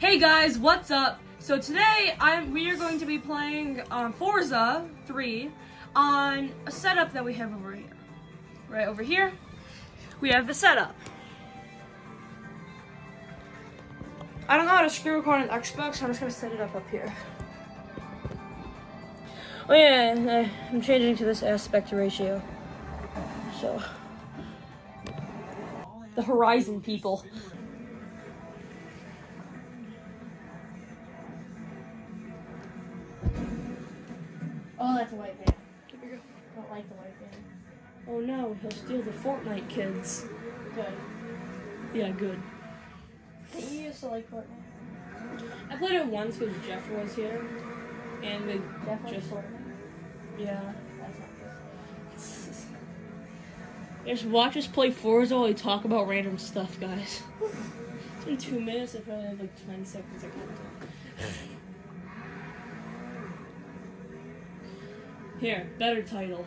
Hey guys, what's up? So today I'm we are going to be playing um, Forza 3 on a setup that we have over here. Right over here, we have the setup. I don't know how to screw record an Xbox, so I'm just gonna set it up up here. Oh yeah, I'm changing to this aspect ratio. So, the Horizon people. Oh, that's a white van. Don't like the white van. Oh no, he'll steal the Fortnite kids. Good. Yeah, good. You used to like Fortnite? I played it once because Jeff was here, and they Jeff just Fortnite? yeah. That's not. Just watch us play Forza while we talk about random stuff, guys. It's been two minutes. I probably have like ten seconds of content. Here, better title.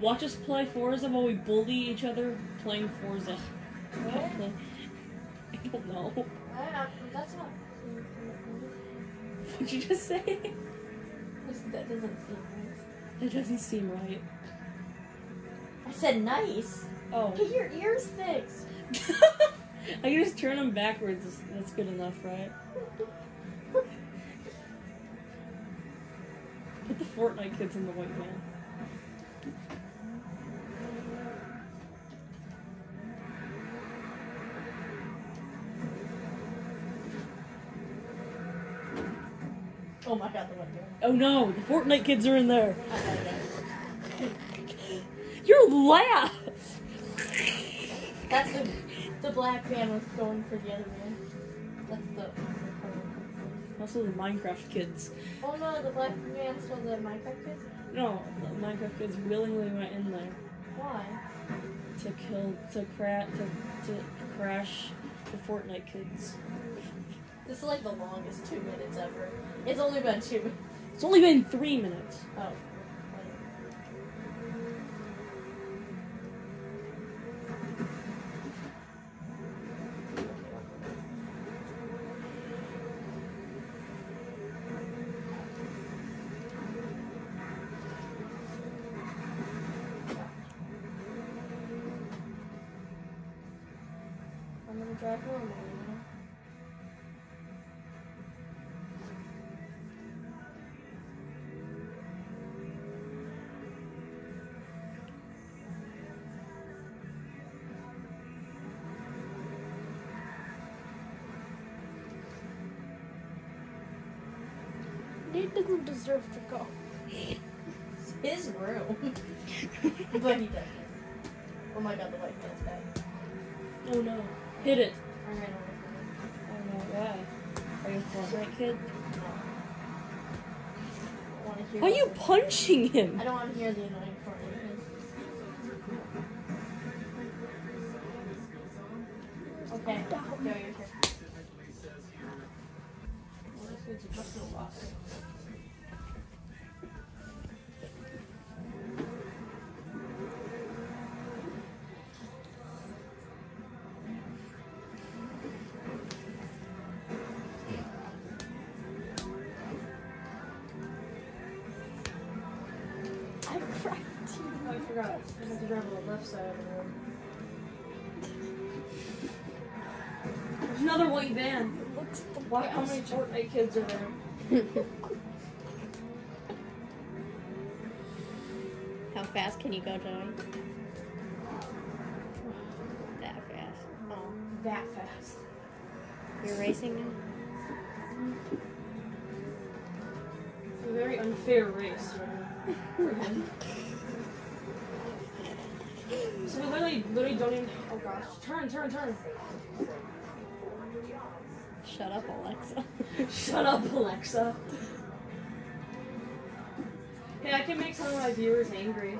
Watch us play Forza while we bully each other playing Forza. What? I don't know. Uh, that's not. What'd you just say? That doesn't seem nice. That doesn't seem right. I said nice. Oh. Get your ears fixed. I can just turn them backwards. That's good enough, right? Put the Fortnite kids in the white van. Oh my god, the. Oh no, the Fortnite kids are in there. Your laugh! That's the the black van was going for the other van. That's the. Also the Minecraft kids. Oh no, the black van still the Minecraft kids. No, the Minecraft kids willingly went in there Why? to kill, to cra- to, to crash the Fortnite kids. This is like the longest two minutes ever. It's only been two. It's only been three minutes. Oh. Nate doesn't deserve to go. It's his room. but he doesn't. Oh my god, the white man's back. Oh no. Hit it. I ran away from Oh no, why? Are you a Fortnite kid? No. I hear Why are you punching him? I don't want to hear the annoying Why? How many Fortnite kids are there? How fast can you go, Joey? That fast. Oh, That fast. you're racing now? It's a very unfair race for him. so we literally, literally don't even. Oh gosh! Turn, turn, turn! Shut up, Alexa. Shut up, Alexa. Hey, I can make some of my viewers angry.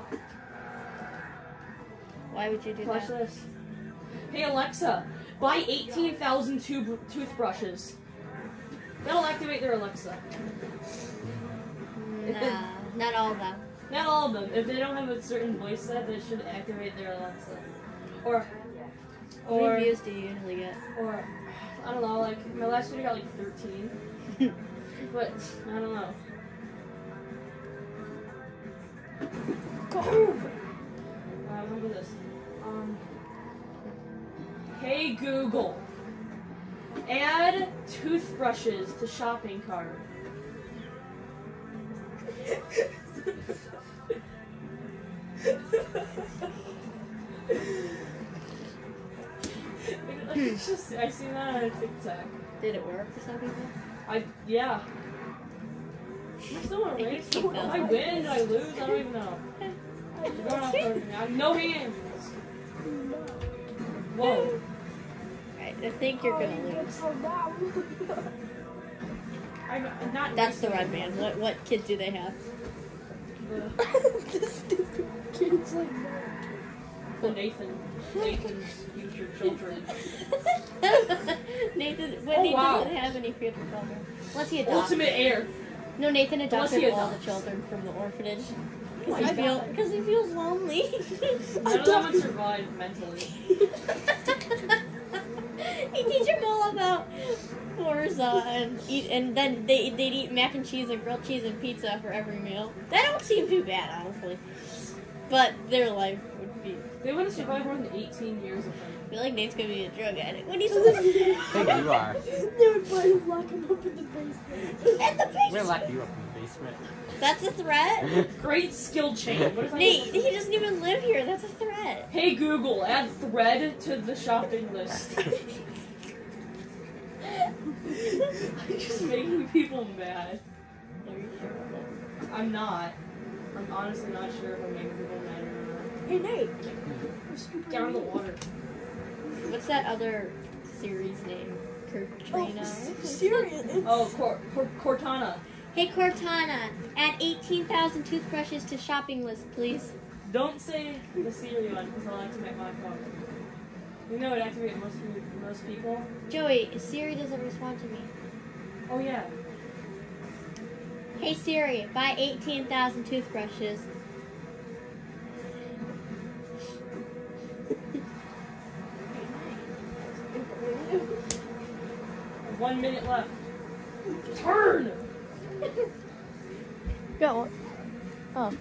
Why would you do Watch that? this. Hey Alexa, buy 18,000 tube toothbrushes. That'll activate their Alexa. Nah, not all of them. Not all of them. If they don't have a certain voice set, they should activate their Alexa. Or, How many or, views do you usually get? or, I don't know, like my last video got like 13. but I don't know. Go. I remember this. Um, hey Google, add toothbrushes to shopping cart. It's just, I seen that on TikTok. Did it work for some people? I yeah. I still want to race. Did I win? Did I lose? I don't even know. You're going off. I have no hands. Whoa. Right, I think you're gonna lose. I'm I'm not. That's the red man. What what kid do they have? the stupid kids like that. Nathan. Nathan's future children. Nathan, well, Oh, wow. doesn't have any future children. Unless he adopted. Ultimate heir. No, Nathan adopted all the children from the orphanage. Oh Because he, feel, he feels lonely. None of them would survive mentally. he teach them all about Forza and eat, and then they they'd eat mac and cheese and grilled cheese and pizza for every meal. That don't seem too bad, honestly. But their life be. They wouldn't survive more than 18 years of them. I feel like Nate's gonna be a drug addict when he's I think you are. They would probably lock him up in the basement. at the We're basement. lock you up in the basement. That's a threat. Great skill chain. What is? Nate, he doesn't even live here. That's a threat. Hey Google, add thread to the shopping list. I'm just making people mad. Are you sure about that? I'm not. I'm honestly not sure if I'm making people mad or Hey Nate. Down the water. What's that other series name? Katrina. Oh, Serious. Oh, Cor- Cor- Cortana. Hey Cortana, add 18,000 toothbrushes to shopping list, please. Don't say the Siri one because I'll activate my phone. You know it activated most most people. Joey, Siri doesn't respond to me. Oh yeah. Hey Siri, buy 18,000 toothbrushes. One minute left. Turn. Go. Oh.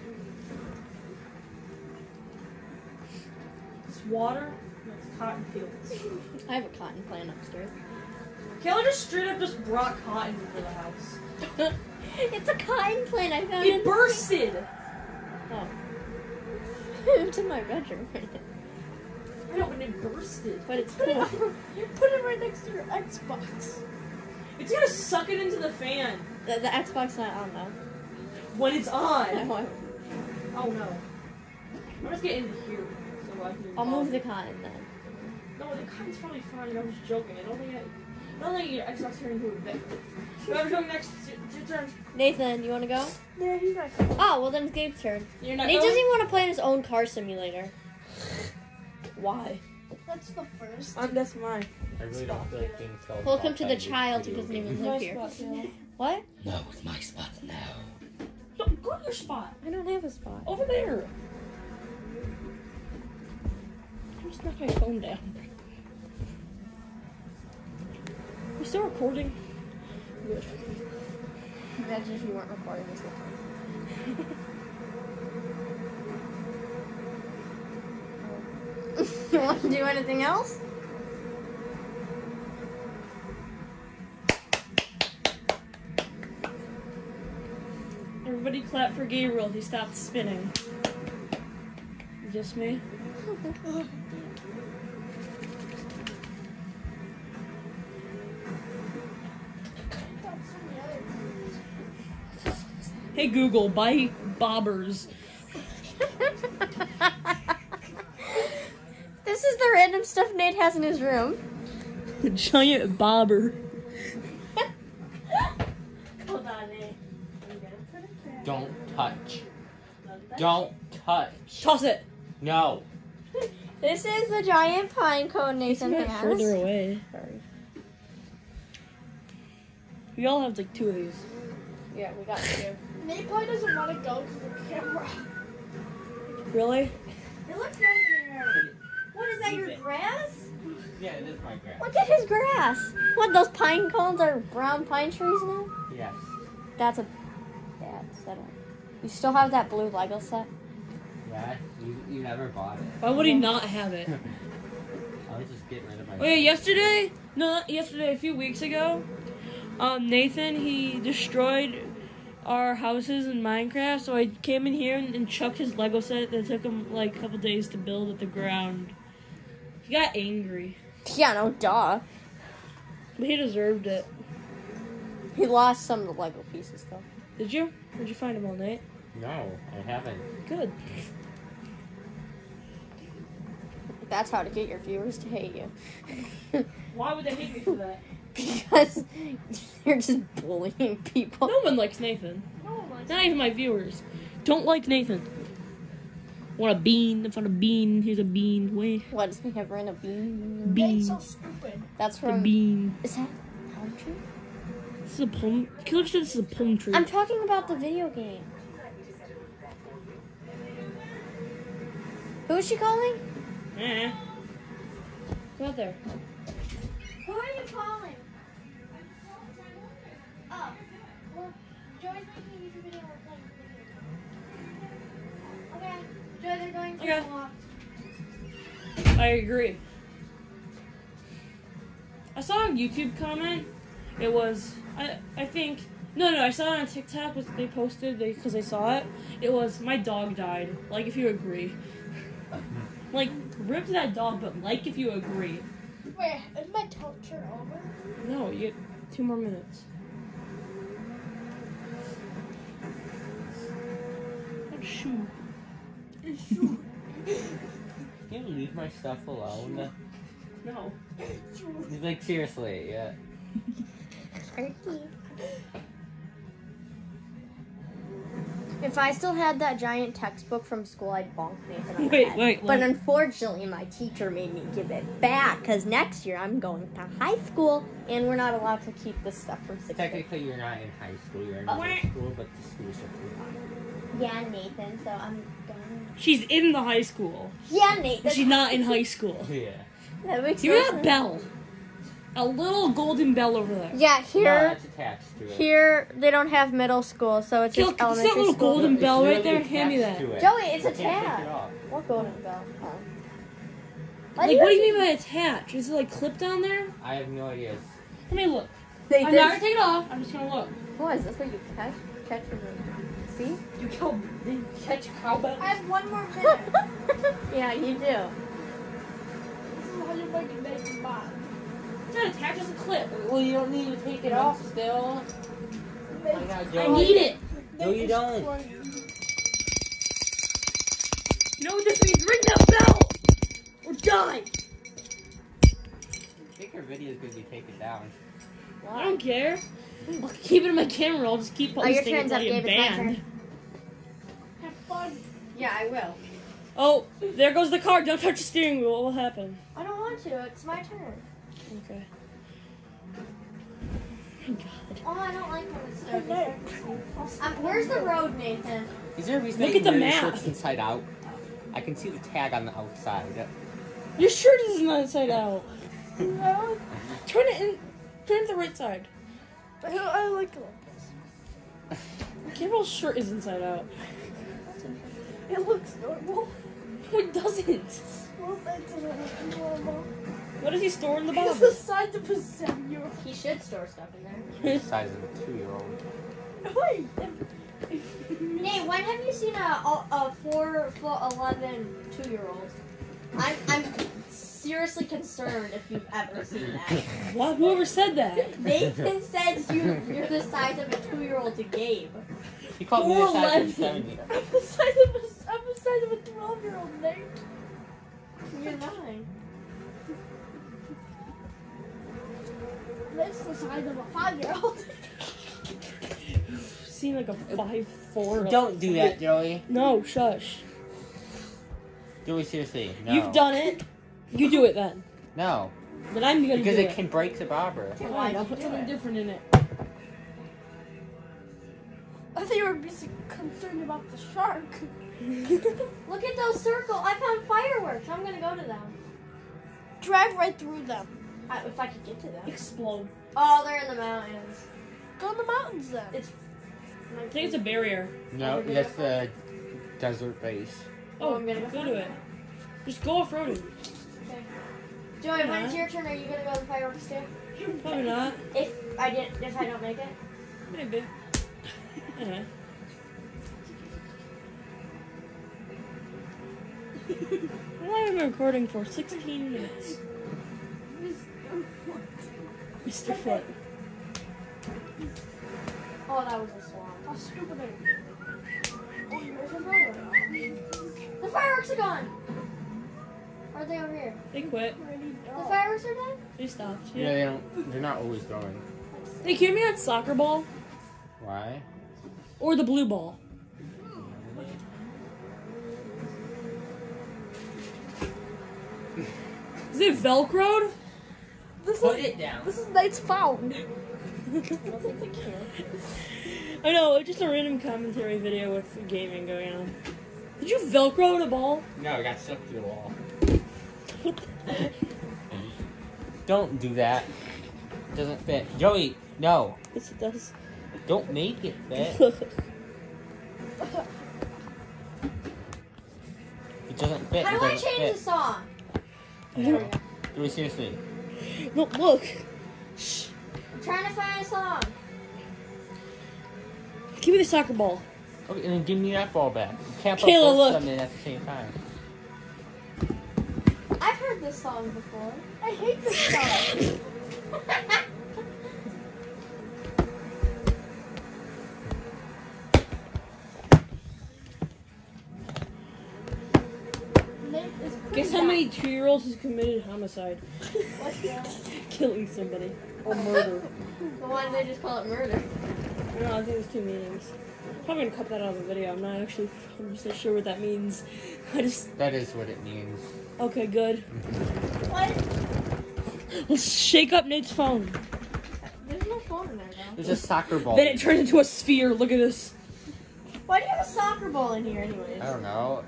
It's water. It's cotton fields. I have a cotton plant upstairs. Kayla just straight up just brought cotton into the house. it's a cotton plant I found It in bursted. Oh. in my bedroom. I know, and it bursted. But it's Put it, cool. you put it right next to your Xbox. It's gonna suck it into the fan The, the Xbox not on though. when it's on. I- Oh no. I'm just getting into here so I can. I'll move the cotton then. No, the cotton's probably fine. I was joking. I don't think I. I don't think your Xbox turned into a bit. Whoever's going next, it's your turn. Nathan, you want to go? Yeah, he's not coming. Oh, well then it's Gabe's turn. You're not Nate going. doesn't even want to play in his own car simulator. Why? That's the first. Um, that's mine. I really don't feel like being spelled Welcome to the child who doesn't even live here. What? No, it's my spot now. No, go to your spot I don't have a spot. over there. I just knocked my phone down. You still recording? Good. Imagine if you weren't recording this whole time. you want to do anything else? Everybody clap for Gabriel. He stopped spinning. Just me? Hey Google, buy bobbers. this is the random stuff Nate has in his room. A Giant bobber. Hold on, Nate. I'm gonna put it back. Don't touch. Don't touch. Toss it. No. This is the giant pine cone Nathan has. Further away. Sorry. We all have like two of these. Yeah, we got two. Nate probably doesn't want to go to the camera. Really? It looks right in there. What is that? Your grass? Yeah, it is my grass. Look at his grass. What, those pine cones are brown pine trees now? Yes. That's a bad setup. You still have that blue Lego set? Yeah, you, you never bought it. Why would he not have it? I was just getting rid of my. Wait, yeah, yesterday, no, not yesterday, a few weeks ago, um, Nathan he destroyed our houses in Minecraft. So I came in here and, and chucked his Lego set that took him like a couple days to build at the ground. He got angry, Yeah, no, duh. but he deserved it. He lost some of the Lego pieces though. Did you? Where'd you find them all night? No, I haven't. Good. That's how to get your viewers to hate you. Why would they hate me for that? because you're just bullying people. No one likes Nathan. No one. Not even my viewers. Don't like Nathan. Want a bean? I found a bean. Here's a bean. Wait. What does he have random bean? Bean. so stupid. That's A from. bean. Is that palm tree? This is a plum. Killer said this is a plum tree. I'm talking about the video game. Who is she calling? Eh. Go. Who are you calling? Oh, well, Joy's Okay, Joy, they're going for Okay. a walk. I agree. I saw a YouTube comment. It was I I think no no I saw it on TikTok. Was they posted they because they saw it. It was my dog died. Like if you agree. Like rip that dog, but like if you agree. Wait, is my torture over? No, you get two more minutes. Oh, shoot. Can you leave my stuff alone? No. Like seriously, yeah. If I still had that giant textbook from school, I'd bonk Nathan on the Wait, head. wait, But wait. unfortunately, my teacher made me give it back because next year I'm going to high school and we're not allowed to keep this stuff from sixth grade. Technically, you're not in high school. You're in Oh. middle school, but the school's are Yeah, Nathan. So I'm going. She's in the high school. Yeah, Nathan. But she's not in high school. Yeah. That makes See that sense. bell? A little golden bell over there. Yeah, No, here, that's attached to it. here they don't have middle school, so it's Kill- just it's that elementary little school. golden It's bell right literally there. Hand me attached that. to it. Joey, it's You can't take attached. it off. What golden bell? Oh. Why Like, what do you mean by attach? Is it like clipped down there? I have no idea. Let me look. They I'm did- not gonna take it off. I'm just gonna look. What is this? What you catch? Catch with a- See? You kill. You catch cowbell. I have one more minute. yeah, you do. this is how you make a naked box. It's not attached. It's a clip. Well, you don't need to take it off still. I need it. No, you don't. You know what this means? Ring that bell or die. I think your video is gonna be taken down. I don't care. I'll keep it in my camera. I'll just keep Oh, your posting turn's it up, like Gabe. a It's my band. Have fun. Yeah, I will. Oh, there goes the car. Don't touch the steering wheel. What will happen? I don't want to. It's my turn. Okay. Oh, God. Oh, I don't like when it's um, Where's the road, Nathan? Is there a reason Look at the your map. shirts inside out? I can see the tag on the outside. Your shirt is not inside out. No, Turn it in. Turn it to the right side. I, I like it. like Gabriel's shirt is inside out. It looks normal. No, it doesn't. Well, that doesn't look normal. What does he store in the It's the size of a seven-year-old. He should store stuff in there. The size of a two-year-old. Wait, Nate, when have you seen a, a, a four foot eleven two year old? I'm I'm seriously concerned if you've ever seen that. What? Whoever said that? Nathan says you you're the size of a two year old to Gabe. He called me the size of a 4'11". seven-year. I'm the size of a, I'm the size of a twelve-year-old, Nate. You're nine. That's the size of a five-year-old. Seem like a five four. Don't do that, Joey. No, shush. Joey, seriously, no. You've done it. You do it then. No, But I'm gonna because do it Because it. can break the bobber. Fine, I'll put something different in it. I think you were be concerned about the shark. Look at those circles. I found fireworks. I'm gonna go to them. drive right through them. I, if I could get to them. Explode. Oh, they're in the mountains. Go in the mountains then. It's. I think it's a barrier. No, that's the desert base. Oh, Oh, I'm gonna go go to it. Just go off-roading. Joey, when it's your turn, are you gonna go to the fireworks too? Probably not. If I did, if I don't make it. Maybe. Yeah. I've been recording for 16 minutes. Mr. Foot. Oh, that was a swamp. How stupid are you? Oh, where's the fireworks? The fireworks are gone. Are they over here? They quit. The done. fireworks are done. They stopped. Yeah, they don't. They're not always going. They give me that soccer ball Why? or the blue ball. Is it Velcroed? This Put is it down. this is Knight's found. I know, it's just a random commentary video with gaming going on. Did you Velcro the ball? No, it got stuck to the wall. Don't do that. It doesn't fit. Joey, no. Yes, it does. Don't make it fit. It doesn't fit. How it do I doesn't change fit. the song? Yeah. Joey, seriously. no, look. Shh. I'm trying to find a song. Give me the soccer ball. Okay, and then give me that ball back. You can't Kayla, both look. them in at the same time. I've heard this song before. I hate this song. Nate is pretty Guess how many two-year-olds has committed homicide? What's that? Killing somebody. Or murder. Why one they just call it murder. no, I think there's two meanings. Probably gonna cut that out of the video. I'm not actually 100% sure what that means. I just. That is what it means. Okay, good. What? Let's shake up Nate's phone. There's no phone in there though. There's a soccer ball. Then it turns into a sphere. Look at this. Why do you have a soccer ball in here anyways? I don't know.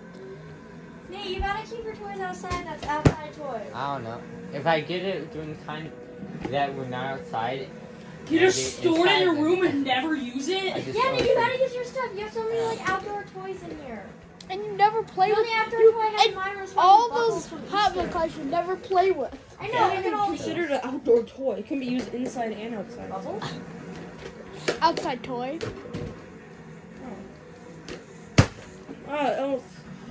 Nate, you gotta keep your toys outside. That's outside toys. I don't know. If I get it during time that we're not outside, You just store it in your room and never use it? Yeah, throw Nate, you in. gotta use your stuff. You have so many like outdoor toys in here. And you never play The with only outdoor you, toy I and my room is all those hot Easter. because you never play with. I know. Yeah. I can all Considered an outdoor toy. It can be used inside and outside. bubbles. Outside toy. Uh, oh,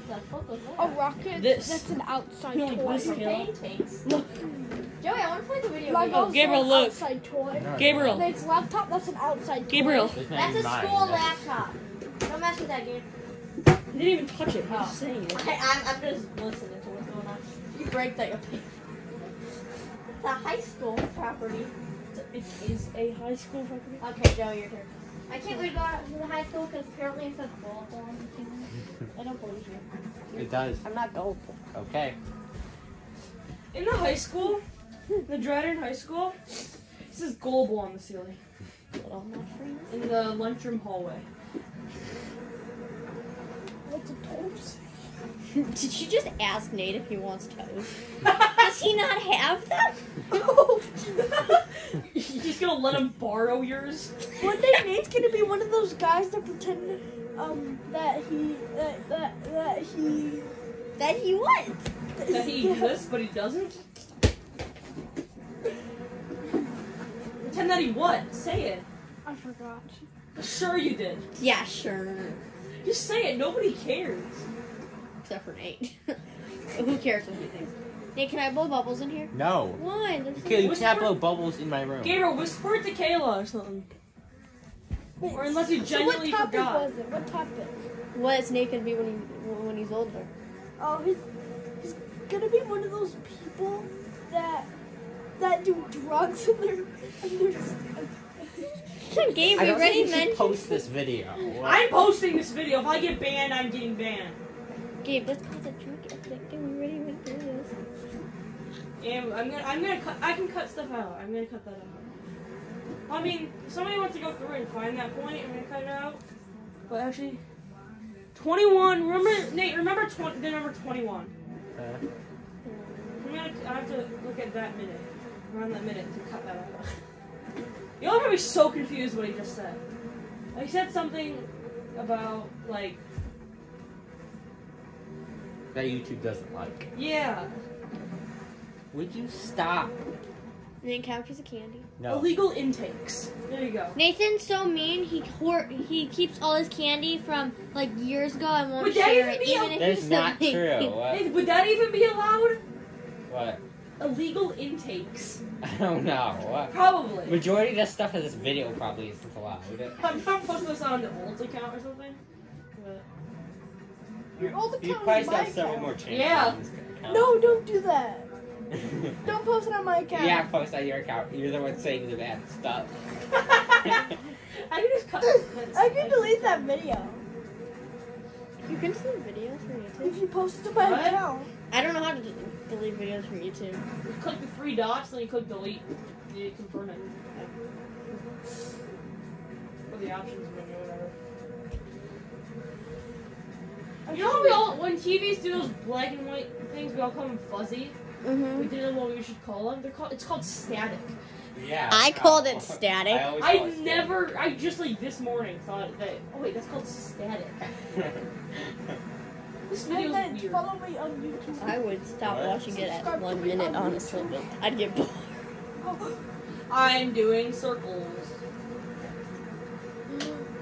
Like, was A rocket. This. That's an outside You toy. this? Propane tanks. look. Joey, I want to play the video Like game. also Gabriel, look. outside toy. No, Gabriel. Nate's laptop. That's an outside. Gabriel. It's not That's a school laptop. Don't mess with that, dude. He didn't even touch it. He's Oh. just saying it. Okay, I'm, I'm just listening to what's going on. You break that, you'll pay. It's a high school property. It is a high school property. Okay, Joey, your turn. I can't wait to go out to the high school because apparently it says volleyball on the ceiling. I don't believe you. It does. I'm not gullible. Okay. In the high school, the Dryden High School, it says Global on the ceiling. In the lunchroom hallway. What's a toast? Did you just ask Nate if he wants toast? Does he not have them? you just gonna let him borrow yours? One day Nate's gonna be one of those guys that pretend um that he that that, that he That he what? That he exists, but he doesn't? Pretend that he what? Say it. I forgot. Sure you did. Yeah, sure. Just say it. Nobody cares. Except for Nate. Who cares what he thinks? Nate, can I blow bubbles in here? No. Why? There's Okay, you can't blow bubbles in my room. Gabriel, whisper it to Kayla or something. Wait, Or unless you so genuinely what topic forgot. was it? What topic? What is Nate gonna be when he when he's older? Oh, he's he's gonna be one of those people that that do drugs and they're and they're Gabe, I we don't already think you should mentioned. post this video. What? I'm posting this video. If I get banned, I'm getting banned. Gabe, let's pause the trick. Like, we already went through this. And I'm gonna, I'm gonna cut. I can cut stuff out. I'm gonna cut that out. I mean, if somebody wants to go through and find that point. I'm gonna cut it out. But actually, 21. Remember, Nate. Remember 20, the number 21. Uh, I'm gonna, I have to look at that minute, around that minute to cut that out. Y'all are probably so confused what he just said. He said something about like, That YouTube doesn't like. yeah, Would you stop? And then couches of candy. No. illegal intakes. There you go. Nathan's so mean. He hor- he keeps all his candy from like years ago and won't Would share it, be even if That's he's not so true. mean. What? Would that even be allowed? What? Illegal intakes. I don't know. Probably. Majority of the stuff in this video probably isn't allowed. I'm not posting this on the old account or something. But Your old You account probably is still my have several more channels. Yeah. on this. No, don't do that. Don't post it on my account. Yeah, post on your account. You're the one saying the bad stuff. I can just cut. I can delete that video You can see videos from YouTube. if you post it to my What? account. I don't know how to d- delete videos from YouTube. You click the three dots, then you click delete. You confirm it. Or the options menu, whatever. You know how we all, when TVs do those black and white things, we all call them fuzzy? We Mm-hmm. didn't know what we should call them. They're called, it's called static. Yeah. I called it static. I, I it static. never, I just like this morning thought that, oh wait, that's called static. This And video's then weird. follow me on YouTube. I would stop What? watching it at Subscribe one minute, on honestly. YouTube. I'd get bored. I'm doing circles.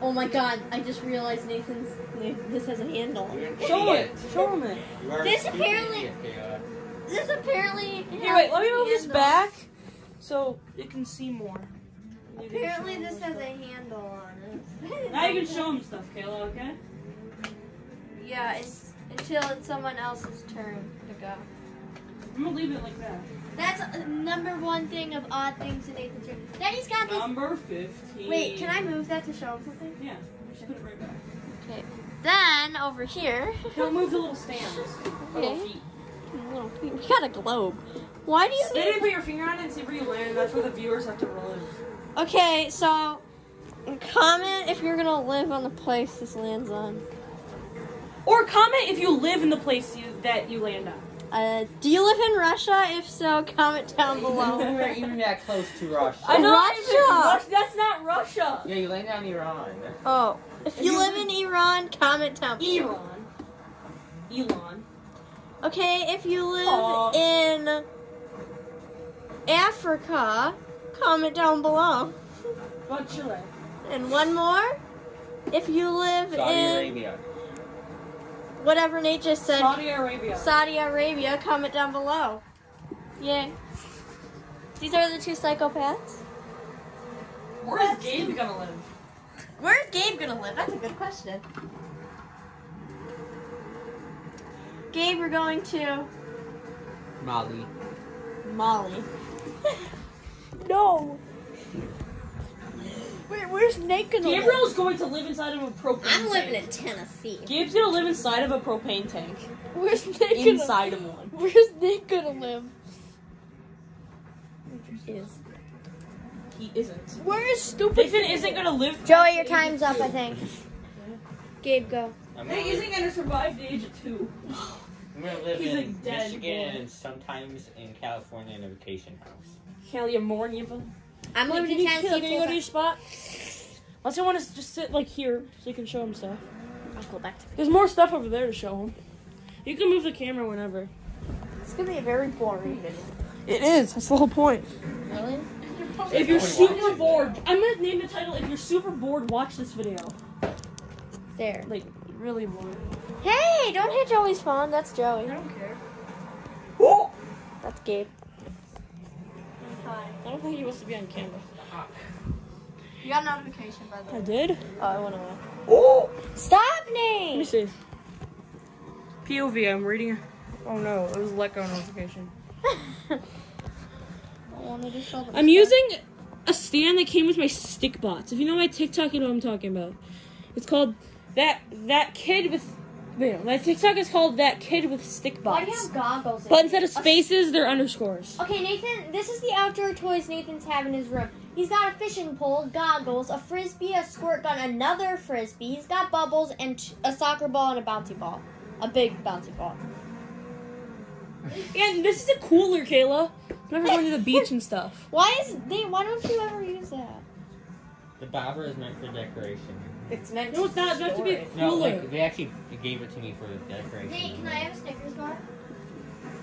Oh my god, I just realized Nathan's. Nathan, this has a handle. Show it. Show him it. You are This apparently- idiot, This apparently. Here, wait, let me move this back so you can see more. Apparently, this has a handle on it. Now you can show him stuff, Kayla, okay? Yeah, it's until it's someone else's turn to go. I'm gonna leave it like that. That's uh, number one thing of odd things in Nathan's room. Then he's got this. Number 15. Wait, can I move that to show him something? Yeah, just put it right back. Okay. Then over here. Don't move the little stands. Little Okay. feet. Little feet. We got a globe. Why do you They need? didn't put your finger on it and see where you land. That's where the viewers have to live. Okay, so comment if you're gonna live on the place this lands on. Or comment if you live in the place you, that you land on. Uh, do you live in Russia? If so, comment down You below. weren't even that close to Russia. I'm not Russia. even That's not Russia. Yeah, you land on Iran. Oh, if you live in Iran, comment down below. Iran. Elon. Okay, if you live Aw. in Africa, comment down below. What Chile? And one more, if you live Saudi in Arabia. Whatever Nate just said, Saudi Arabia. Saudi Arabia, comment down below. Yay. These are the two psychopaths. Where's Gabe gonna live? Where's Gabe gonna live? That's a good question. Gabe, we're going to Mali. Molly. No. Wait, where's Nate gonna live? Gabriel's going to live inside of a propane I'm living in Tennessee. Gabe's gonna live inside of a propane tank. Where's Nate gonna Inside of one. Where's Nate gonna live? Is. He isn't. Where is stupid? Nathan isn't gonna live. Joey, your time's up, I think. Gabe, go. I'm Nate gonna, isn't gonna survive the age of two. I'm gonna live He's in like Michigan boy. and sometimes in California in a vacation house. Kelly, you more even. I'm living you, in can you go to your spot? Unless you want to just sit like here so you can show him stuff. I'll go back to. There's more stuff over there to show him. You can move the camera whenever. It's gonna be a very boring video. It is. That's the whole point. Really? If you're super bored, I'm gonna name the title. If you're super bored, watch this video. There. Like really bored. Hey, don't hit Joey's phone. That's Joey. I don't care. That's Gabe. I don't think he wants to be on camera. You got a notification, by the way. I did. Oh, I went away. Oh. Stop, Let me see. POV. I'm reading. Oh no, it was let go notification. I wanted to show I'm using a stand that came with my stick bots. If you know my TikTok, you know what I'm talking about. It's called that that kid with. Wait, my TikTok is called that kid with stick Bots. Why do you have goggles? in? But instead of spaces, they're underscores. Okay, Nathan, this is the outdoor toys Nathan's have in his room. He's got a fishing pole, goggles, a frisbee, a squirt gun, another frisbee. He's got bubbles and a soccer ball and a bouncy ball. A big bouncy ball. And this is a cooler, Kayla. Never going to the beach and stuff. Why is they? Why don't you ever use that? The bobber is meant for decoration. It's meant. No, it's not. It's meant to be a No, cooler. like they actually gave it to me for decoration. Nate, can I have a Snickers bar?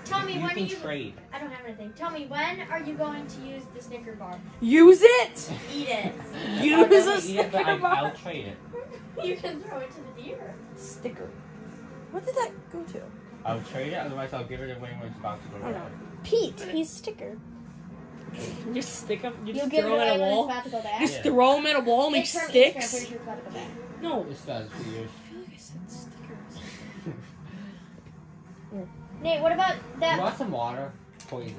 Tell me You when can are you. trade. I don't have anything. Tell me when are you going to use the Snicker bar? Use it. Eat it. Use I a don't it, but I, bar. I'll trade it. You can throw it to the deer. Sticker. What did that go to? I'll trade it, otherwise I'll give it away when it's about to go down. Pete, he's sticker. You just stick them. You You'll just throw them at a wall. about to go back. Just Yeah. throw them at a wall and make Take turn I'm sticks. pretty sure it's about to go back. No. This does for you. I feel like I said stickers. Nate, what about You that? want some water? Poison.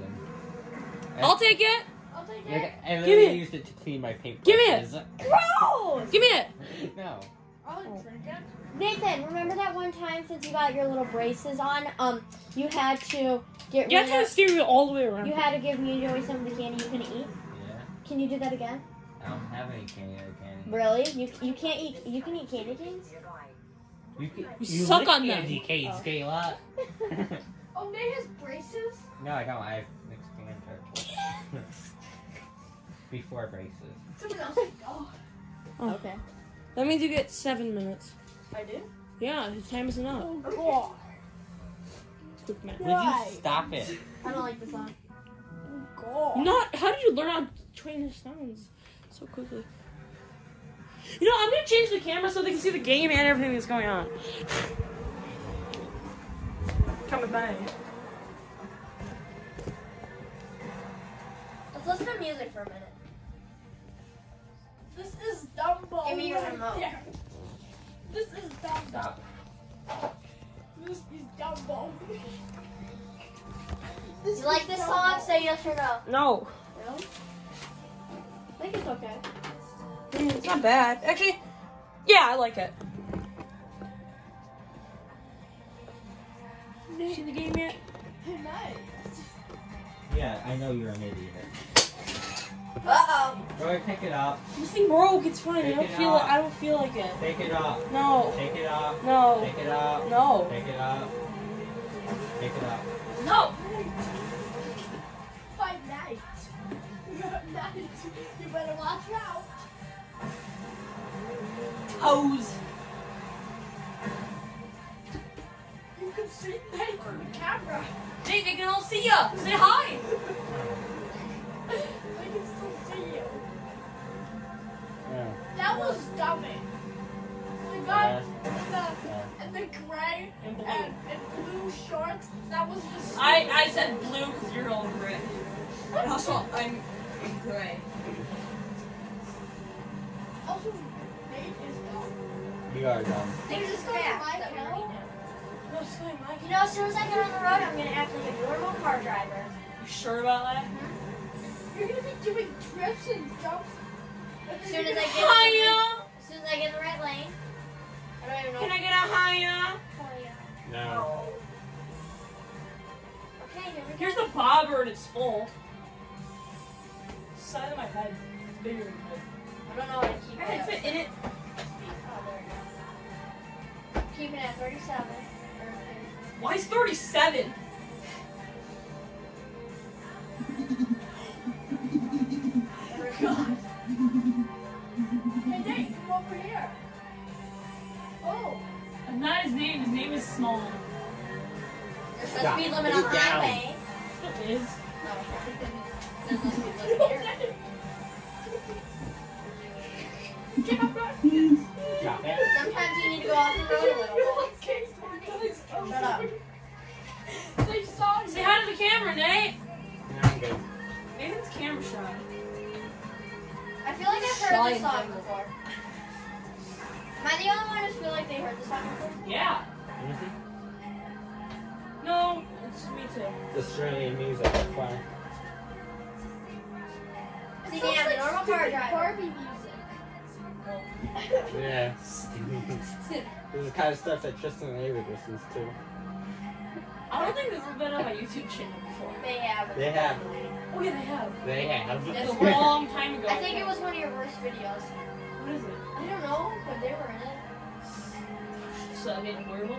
I'll take it. I'll take it. Like, I literally it. used it to clean my paper. Give me it. Gross! Give me it. No. I'll drink it. Nathan, remember that one time since you got your little braces on? Um, you had to get You have rid to have of. the steering wheel all the way around. You had to give me and Joey some of the candy you couldn't eat. Yeah. Can you do that again? I don't have any candy or candy. Really? You you can't eat. You can eat candy canes. You, can, You suck lick on them. candy canes, Oh. Kayla. Oh, Nate has braces? no, I don't. I have mixed cancer. Before braces. Someone else. Oh. Okay. That means you get seven minutes. I do? Yeah, his time isn't up. Oh god. Quick man. Would you stop it? I don't like the song. Oh, God. Not. How did you learn how to train your sounds so quickly? You know, I'm gonna change the camera so they can see the game and everything that's going on. Come Coming back. Let's listen to music for a minute. This is Dumbo. Give me your remote. there. This is Dumbo. Stop. This is Dumbo. You like this song? Say yes or no. No, No? I think it's okay. I it's not bad. Actually, yeah, I like it. See the game yet? Nice. Yeah, I know you're an idiot. Uh-oh. Go ahead, pick it up. This thing broke. It's fine. I don't feel out. it. I don't feel like it. Take it up. No, Take it up. no, Take it up. no, Take it up. Take it up. no. Five nights. nights. You better watch out. Hose. You can see Nate on the camera. Jake, they can all see ya. Say hi. Yeah. That was dummy. The guy in the, in the gray And blue. and, and blue shorts, that was the I, I said blue because you're all gray. And also, I'm gray. Also, Nate is dumb. You are dumb. Things is fast that we already know. No, it's fine, Mike. You know, as soon as I get on the road, I'm gonna act like a normal car driver. You sure about that? Mm-hmm. You're gonna be doing drifts and jumps. And As soon as I get in the, as soon as I get in the right lane. I don't even know. Can I get a hiya? Oh. No. Okay, here we go. Here's the bobber and it's full. Side of my head. It's bigger than my head. I don't know how to keep I can it. fit in it. Oh, there we go. Keeping it at 37. Why is 37? God. Not his name. His name is Small. There's a speed limit on the highway. It is. No, there's no speed limit here. get up there. Drop it. Sometimes you need to go off the road a little bit. Shut up. They saw you. Say hi to the camera, Nate. No, I'm good. Nathan's camera shy. I feel like I've heard this song before. Am I the only one who feel like they heard this song before? Yeah. Let me see. No, it's me too. It's Australian music. That's why. See, yeah, I'm a normal car driver. Barbie music. Yeah. this is the kind of stuff that Tristan and Avery listens to. I don't think this has been on my YouTube channel before. They have. They have. Oh yeah, they have. They have. It's a long time ago. I think it was one of your worst videos. What is it? I don't know, but they were in it. So I mean, horrible.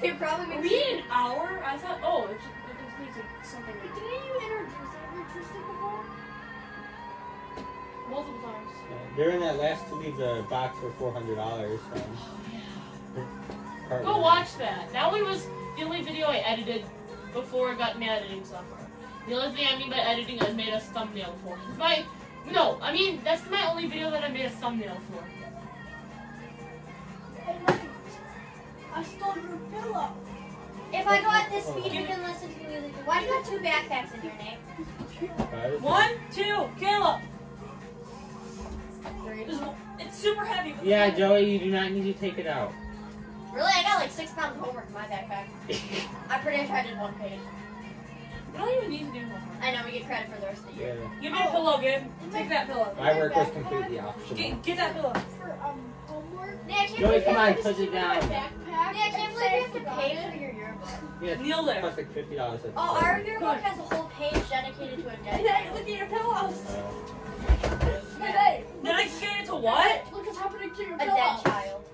They probably Are made we an hour? I thought. Oh, it's, just it's needs a- something But didn't you introduce every Tristan before? multiple times. They're in that last to leave the box for four hundred dollars. Oh yeah. Go watch that. That only was the only video I edited before I got my editing software. The only thing I mean by editing I made a thumbnail for. It's my no, I mean that's my only video that I made a thumbnail for. Hey, Mike, I stole your pillow. If I go at this speed, you can listen to music. Why do you have two backpacks in your name? One, two, Caleb. This It's super heavy. Yeah, Joey, you do not need to take it out. Really? I got like six pounds of homework in my backpack. I'm pretty sure I did one page. We don't even need to do homework. I know we get credit for the rest of the year. Yeah. Give me a pillow, Gabe. Take that pillow. My work was completely optional. Get, get that pillow. For um Joey, believe come you on, have to- put it down. My backpack. Nick, I can't and believe you have to forgot pay it. for your yearbook. Yeah, Kneel it there. costs like fifty dollars. Oh, our yearbook has a whole page dedicated to a dead Hey, child. look at your pillows. Uh, Hey, Nate. Did get it to what? Look what's happening to your A dead child.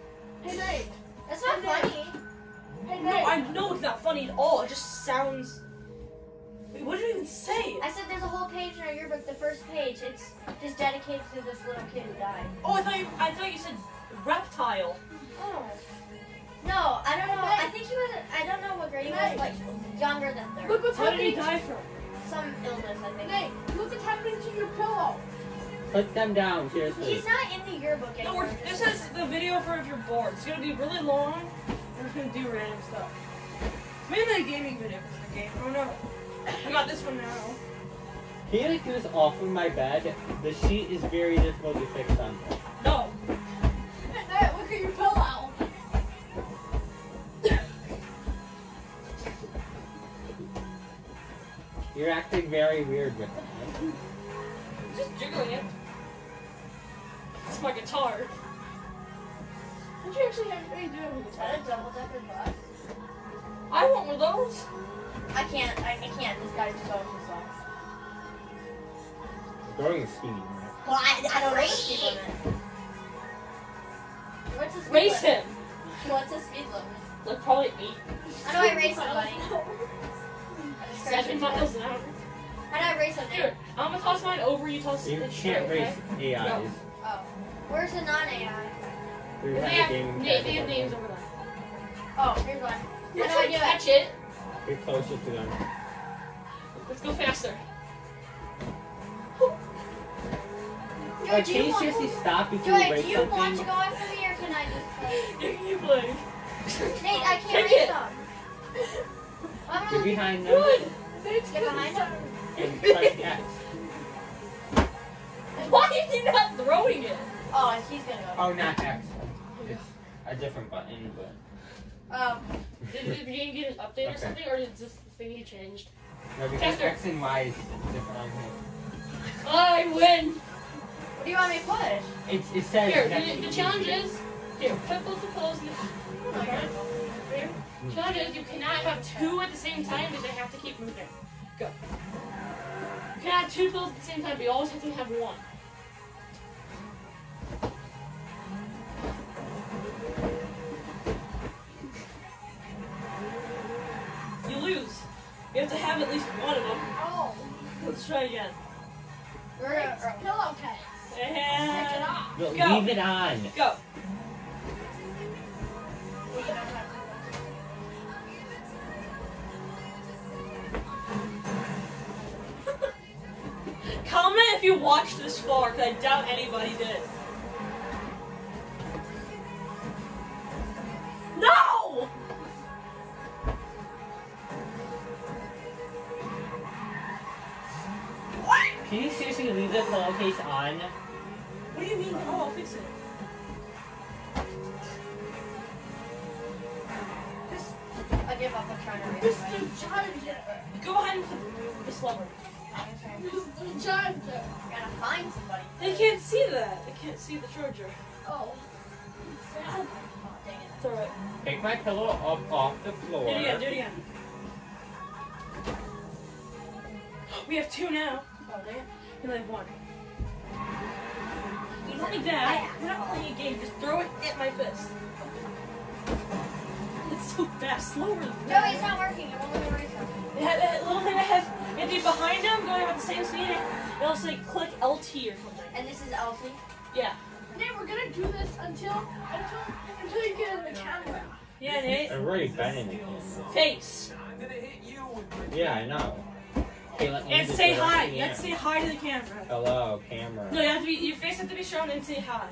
Hey, Nate. That's not funny. Hey, No, I know it's not funny at all. It just sounds. Wait, what did you even say? I said there's a whole page in our yearbook. The first page, it's just dedicated to this little kid who died. Oh, I thought you, I thought you said reptile. Oh. No, I don't know. I think he was. I don't know what grade he was. Like younger than third. Look what's What did he happening. die from? Some illness, I think. Nate, look what's happening to your pillow. put them down, seriously. He's not in the yearbook No, anymore. we're, this is the video for if you're bored. It's gonna be really long. We're just gonna do random stuff. Maybe a gaming video for the game. I don't know. I got this one now. Can you like do this off of my bed? The sheet is very difficult to fix on. No. Hey, Nate, look at your pillow. You're acting very weird with it. Just jiggling it. It's my guitar. What you actually have to do with Is that a double decker bus? I want one of those. I can't. I, I can't. This guy's just so sucks. Going speed. Well, I, I don't know the speed limit. What's the speed Race limit? him. What's the speed limit? Like probably eight, How do I race somebody? seven miles an hour. How do I race a Here. I'm gonna toss mine over. You toss You can't straight, race okay? AIs. Oh. Where's the non-AI? They have have, a game they, they have names over there. Oh, here's one. You're How do I do to it? catch it. You're closer to them. Let's go faster. Joey, Like, do can you you want, seriously stop if you Joey, race do you want to go after You, you play. Nate, I can't Kick race it. them. I'm Get gonna behind them Good. Nate's Get behind him. and press X. Why are you not throwing it? Oh, he's gonna go. Oh, not X. It's a different button, but. Um, Did, did the game get an update or something, or did this thing get changed? No, because Faster. X and Y is different on here. I win. what do you want me to push? It's, it says Here, that the, the challenge is here. Put both the pillows in the. Okay. Here. Challenge is you cannot have two at the same time, but they have to keep moving. Go. You can have two pillows at the same time, but you always have to have one. You lose. You have to have at least one of them. Oh, Let's try again. We're uh, Nate's gonna, pillowcase. It And off. No, Go. leave it on. go. Comment if you watched this far, because I doubt anybody did. No! What? Can you seriously leave the pillowcase on? What do you mean? Oh, I'll fix it. I give up on trying to somebody. Mr. Judge. Go ahead and put this lever. Mr. Judge. I gotta find somebody. They can't see that. They can't see the charger. Oh. Oh, dang it. It's alright. Take my pillow up off the floor. Do it again, do it again. We have two now. Oh, there. We only have one. It's like that. We're not playing a game. Just throw it at my fist. It's so fast. Slower than Joey, that. it's not working. It won't let me race him. They have that little thing that has, you have to be behind him, going at the same speed. It'll say click LT or something. And this is Elsie. Yeah. Nate, we're gonna do this until until until you get in the camera. Yeah, Nate. I've already been in the camera. Face. Yeah, I know. Okay, let me And say hi. in the You have to air. say hi to the camera. Hello, camera. No, you have to be, your face has to be shown and say hi.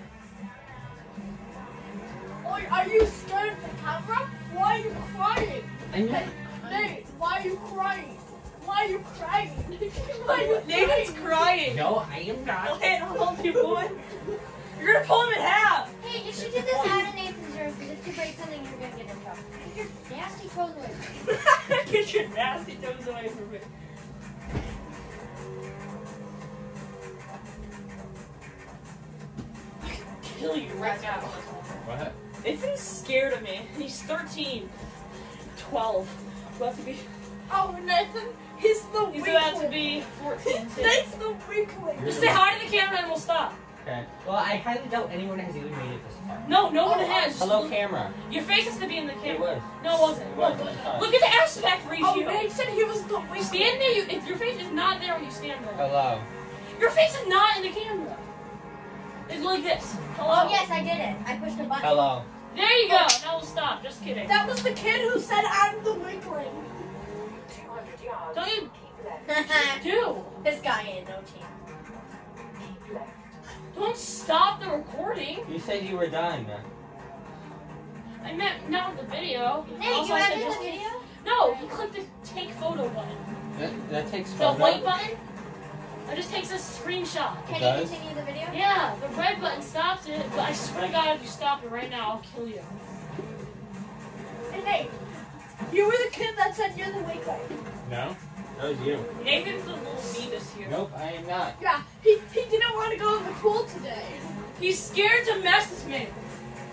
Or are you scared of the camera? Why are you crying? I'm not. Nate, why are you crying? Why are you crying? why are you Nathan's crying? crying. No, I am not. Wait, I'll help you, boy. You're gonna pull him in half. Hey, you should do this out of Nathan's room because if you break something, you're gonna get in trouble. Get your nasty toes away. Get your nasty toes away from me. I can kill you right now. What? Nathan's scared of me. He's 13. 12. About to be. Oh, Nathan, he's the He's weakling. about to be 14 too. Nate's the weakling. Just say hi to the camera and we'll stop. Okay. Well, I highly doubt anyone has even made it this far. No, no one oh, has. Just Hello, look- camera. Your face has to be in the camera. It camera. was. No, it wasn't. It Look, was. Sorry. look at the aspect ratio. Oh, ratio. Nate said he was the weakling. Stand there. You, if your face is not there when you stand there. Hello. Your face is not in the camera. It's like this. Oh, Hello. Oh yes, I did it. I pushed a button. Hello. There you go. Now we'll stop. Just kidding. That was the kid who said I'm the weakling. Don't you do? this guy ain't no team. Don't stop the recording. You said you were done. I meant not the video. Nate, Also, you I have it in the video? No, you click the take photo button. That, that takes The white button. That just takes a screenshot. Can you continue the video? Yeah, the red button stops it, but I swear to God, if you stop it right now, I'll kill you. Hey, Nate, you were the kid that said you're the weakling. No. That was you. Nathan's the little bee this year. Nope, I am not. Yeah, he, he didn't want to go in the pool today. He's scared to mess with me.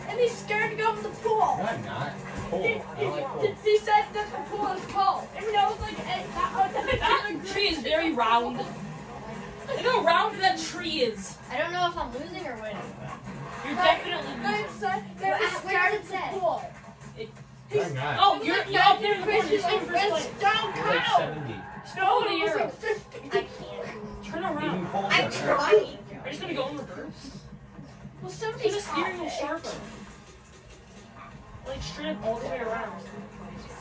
And he's scared to go in the pool. No, I'm not. Cool. He, I he, like cool. he said that the pool is cold. Even though it's like, hey, that, oh, That tree is very round. Look how round that tree is. I don't know if I'm losing or winning. You're definitely Nate losing. said Where- that he where started does it the say? pool. No, I'm not. Oh, you're, you're up there in the corner. You're It's in first down You're like cow. 70. No, No, to it like 50. I can't. Turn around. I'm trying. Are you just gonna go in reverse? Well, Get 70 the steering wheel sharper. Like straight up all the way around.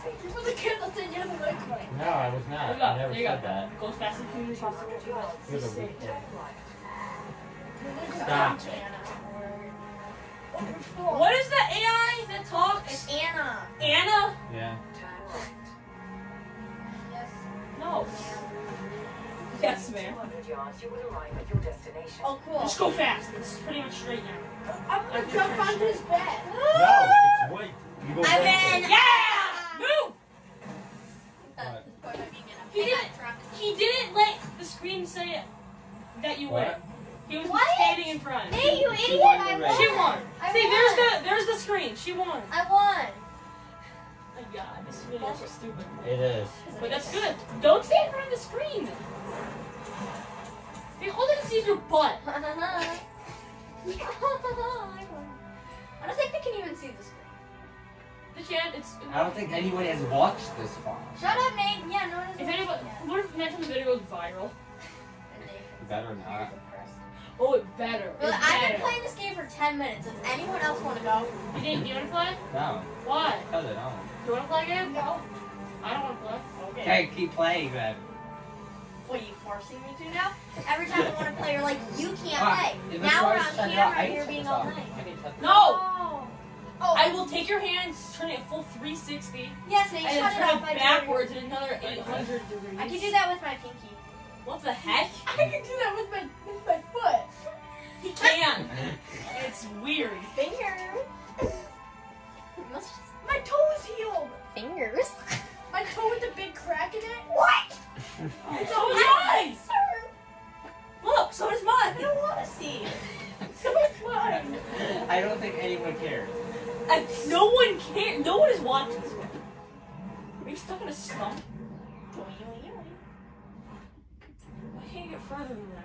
You were the kid that said you're the weakling. No, I was not. you go. I never There you said go. that. Go as fast as you can possible. You're the Just say- weak one. Stop. Stop. What is the AI that talks? It's Anna. Anna? Yeah. Yes. No. Yes, ma'am. Oh, cool. Just go fast. It's pretty much straight now. I'm gonna jump on his bed. No, it's white. You go I'm backwards. in. Yeah! Move! What? He didn't. He didn't let the screen say that you win. He was What? standing in front. Hey, you She idiot! won I won. She won. I See, won. there's the there's the screen. She won. I won. My God, this video is so stupid. It is. But that's good. Don't stand in front of the screen. Hey, all they can see is your butt. I won. I don't think they can even see the screen. They can't. It's. I don't think anyone has watched this far. Shut up, Nate. Yeah, no one is. If anybody, what if imagine the video goes viral? Better not. Oh, it better. Well, It I've been playing this game for 10 minutes. Does anyone else want to go? You think you want to play? No. Why? Because I don't. You want to play again? No. I don't want to play. Okay. Okay, keep playing then. What are you forcing me to now? Every time I want to play, you're like, you can't Ah, play. Now we're on camera. I and you're being all off. nice. I can shut this No! Oh. Oh. I will take your hands, turn it full 360, Yes, Nate, and shut then it turn off. it backwards in another 800 degrees. I can do that with my pinky. What the heck? I can do that with my with my foot. He can. it's weird. Fingers. My toe is healed. Fingers. My toe with a big crack in it. What? Oh, it's so nice. Look, so does mine. I don't want to see. So is mine. I don't think anyone cares. And no one cares. No one is watching this one. Are you stuck in a stump? I can't get further than that.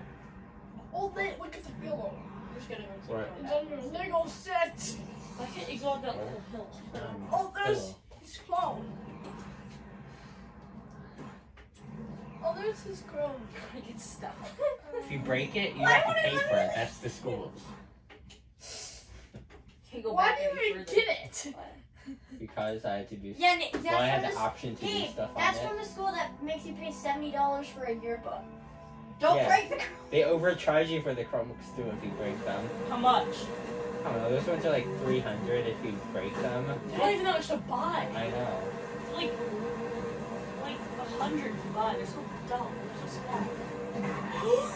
Oh, Nate, look at the pillow. I'm just gonna What? It's under a Lego set. Why can't you go up that little hill? Oh, there's his phone. Oh, there's his chrome. If you break it, you Why have to pay for it. it- That's the schools. Why do you even get it? Because I had to do. Yeah, well, I that's had from the the option to do Hey, stuff on that's it. from the school that makes you pay seventy dollars for a yearbook. Don't Yeah. break the. They overcharge you for the Chromebooks too if you break them. How much? I don't know. Those ones are like 300 if you break them. I don't even know how much to buy. I know. Like, like a hundred to buy. They're so dumb. They're so small.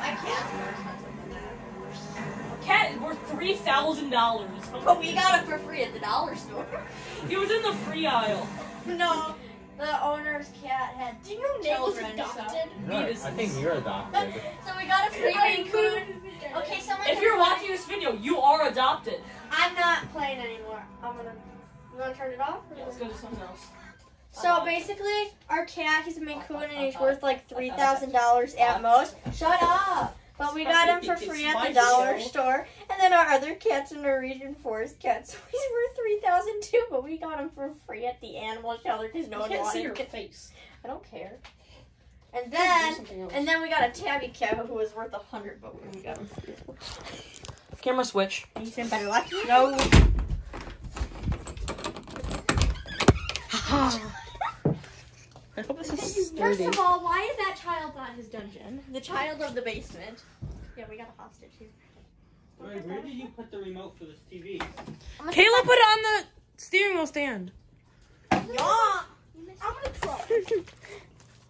My cat's more expensive than that. Cat is worth three thousand dollars. But we got it for free at the dollar store. it was in the free aisle. No, the owner's cat had Do you know Nate was children. So, adopted? You're- I think you're adopted. so we got a free Maine Coon. Okay, someone. If you're play- watching this video, you are adopted. I'm not playing anymore. I'm gonna. You wanna turn it off? Yeah, let's go to something else. So basically, our cat, he's a Maine Coon, and he's worth like three thousand dollars at most. Shut up! But we got him for free at the dollar store, and then our other cat's a Norwegian forest cats. so he's worth three thousand too. But we got him for free at the animal shelter because no one wanted. to- face. I don't care. And then, and then we got a tabby cat who was worth a hundred, but we got him. Camera switch. You said better luck. No. I hope this is First of all, why is that child not his dungeon? The child of the basement. Yeah, we got a hostage here. Wait, where did you put the remote for this TV? Kayla put it on the steering wheel stand. Yeah. I'm gonna try.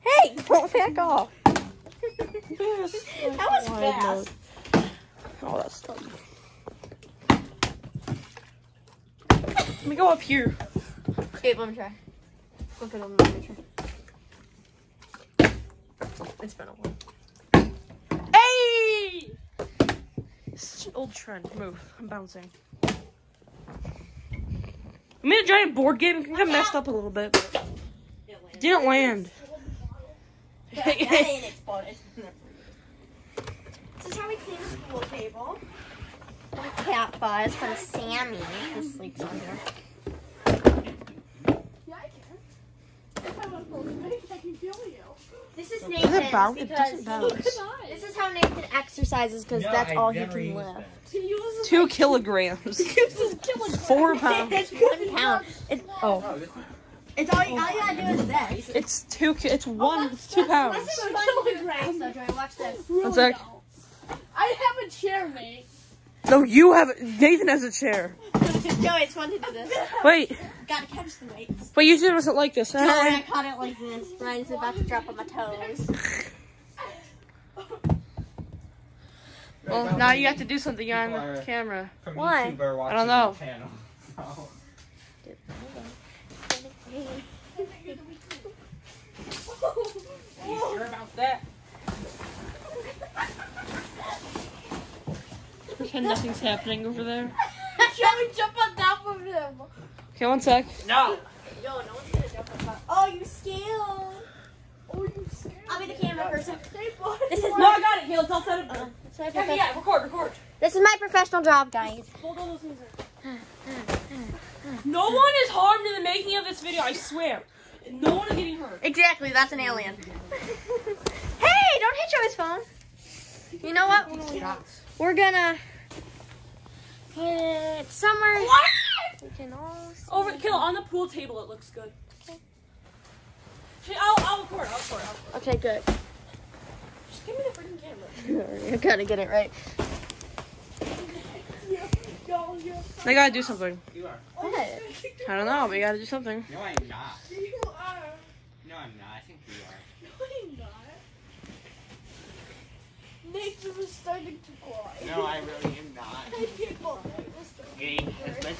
Hey, don't back off. that was fast. Oh, that's stuff. Let me go up here. Okay, let me try. Look at him. Let me try. It's been a while. Hey! Such an old trend. Move. I'm bouncing. I made a giant board game. It got messed up a little bit. but Didn't land. that ain't. This is how we clean the school table. Cat buzz from Sammy, who sleeps on here. Yeah, I can. If I want to hold it, I can kill you. This is Does it bounce? It doesn't bounce. this is how Nathan exercises because that's all he can lift. Can you use Two kilograms. Four pounds. It's one pound. It's, oh, Oh, it's all, you- all you gotta do is this. It's two. It's one. Oh, it's two pounds. This is fun to do this, though, Joy. Watch this. One sec. I have a chair, mate. No, you have. Nathan has a chair. Joey, it's fun to do this. Wait. Gotta catch the weights. But usually it wasn't like this. Joey, I caught it like this. Ryan's about to drop on my toes. Well, now you have to do something on People are- the camera. from Why? YouTuber watching don't know. the Channel. So. You sure about that? Pretend nothing's happening over there. Joey, jump on top of him. Okay, one sec. No. Yo, no one's gonna jump on top. Oh, you scared. Oh, you scared I'll be the camera person. Hey. This is No, my, I got it. Here, let's all set it. uh, this Yeah, yeah, record, record. This is my professional job, guys. Hold all those things No one is harmed in the making of this video, I swear. No one is getting hurt. Exactly, that's an alien. hey, don't hit Joey's phone. You know what? We're gonna hit it somewhere. We can all see. Over, kill on the pool table. It looks good. Okay, I'll, I'll record. I'll record. I'll record. Okay, good. Just give me the freaking camera. you gotta get it right. Yo, yo. I gotta do something. You are. What? Oh, I don't know, but you gotta do something. No, I'm not. You are. No, I'm not. I think you are. No, I'm not. Nathan was starting to cry. No, I really am not. I can't go. Let's go. Game has been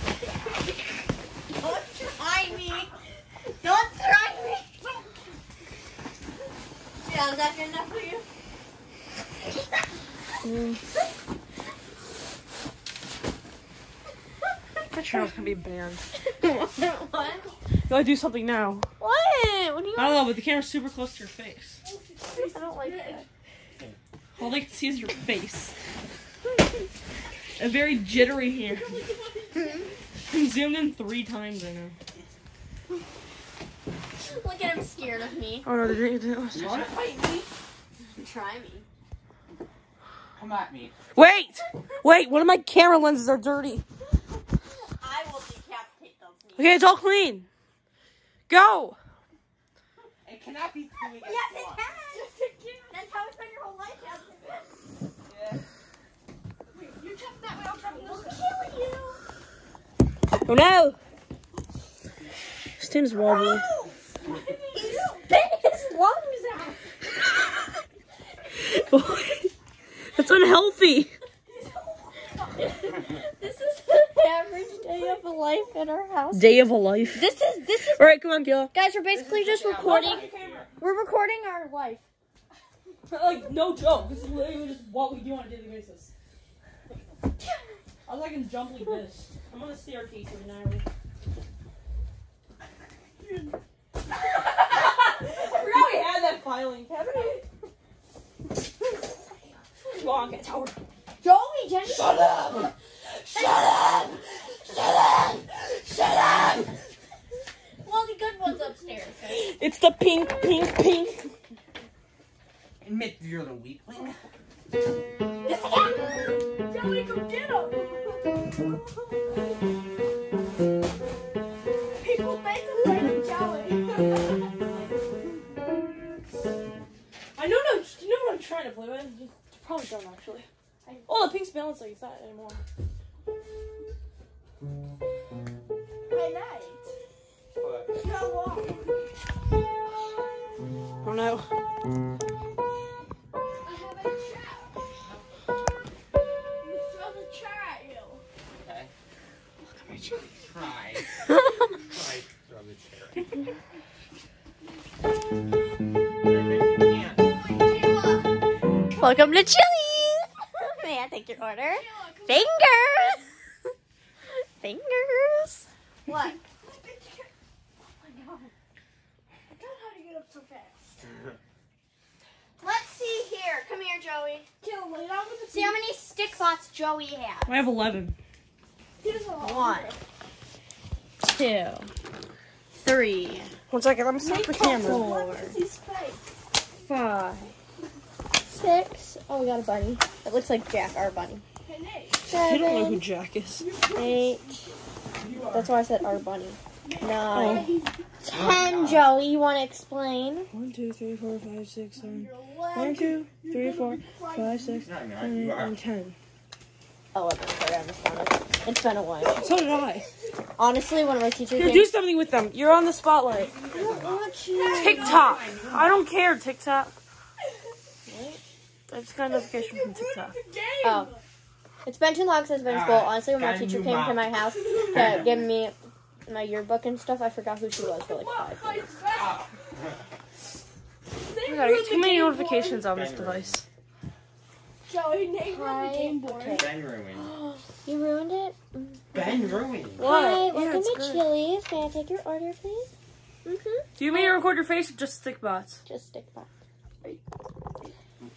Don't try me. Don't try me. Yeah, is that good enough for you? My channel's gonna be banned. what? You gotta do something now. What? What do you I don't know, but the camera's super close to your face. I don't like that. All they can see is your face. A very jittery here. I'm zoomed in three times, I know. Look at him scared of me. Oh no, the drink. You wanna fight me? Try me. Come at me. Wait! Wait, one of my camera lenses are dirty. I will decapitate those. Okay, it's all clean. Go! It cannot be two Yes, it can. That's how it's been your whole life, hasn't it? Yeah. You're jumping that way, I'm jumping this way. Kill you. Oh no! This thing's wobbly. He spit his lungs out. That's unhealthy. This is the average day of a life in our house. Day of a life. This is this is Alright, come on, Kayla. guys. We're basically just recording. We're recording our life. Like, no joke. This is literally just what we do on a daily basis. I was like in jump like this. I'm on the staircase right now. I forgot we had that filing cabinet. Come on, get tower. Joey, Jenny. Shut up! Shut up! Shut up! Shut up! Well, the good one's upstairs. right? It's the pink, pink, pink. Admit you're the weakling. Joey, come get him. People make a play with Joey. I know, no, you know what I'm trying to play with. You probably don't actually. Oh, the pink's balanced like that anymore. Hey, night. But Go. Oh no. Welcome to Chili's. May I take your order? Fingers. Fingers. What? Oh my god. I don't know how to get up so fast. Let's see here. Come here, Joey. Kill lay down See how many stick bots Joey has. I have 11. Here's a lot. One, two, three, One second, I'm setting the camera. four, five, six. Oh, we got a bunny. It looks like Jack, our bunny. Hey, Nate. You don't know who Jack is. eight. That's why I said our bunny. Nine, He's ten. Joey, you want to explain? 1, 2, 3, 4, 5, 6, 7. your 1, leg. 2, 3, 4, 5, 6, No, no, 7, you 8, are. 9, 10. Eleven. Sorry, I missed one. It's been a while. So did I. Honestly, one of my teachers. Here, do something with them. You're on the spotlight. TikTok. I don't care, TikTok. I just got a notification from TikTok. Oh. It's been too long since I've been in school. Honestly, when my teacher came to my house to give me my yearbook and stuff, I forgot who she was for like five minutes. I gotta too many notifications on this device. Joey, Nate run the Hi. game board. Okay. Ben ruined. You ruined it? Ben ruined. What? Hi, Yeah, welcome to good. Chili's. May I take your order, please? Mm-hmm. Do you mean to record your face or just stick bots? Just stick by.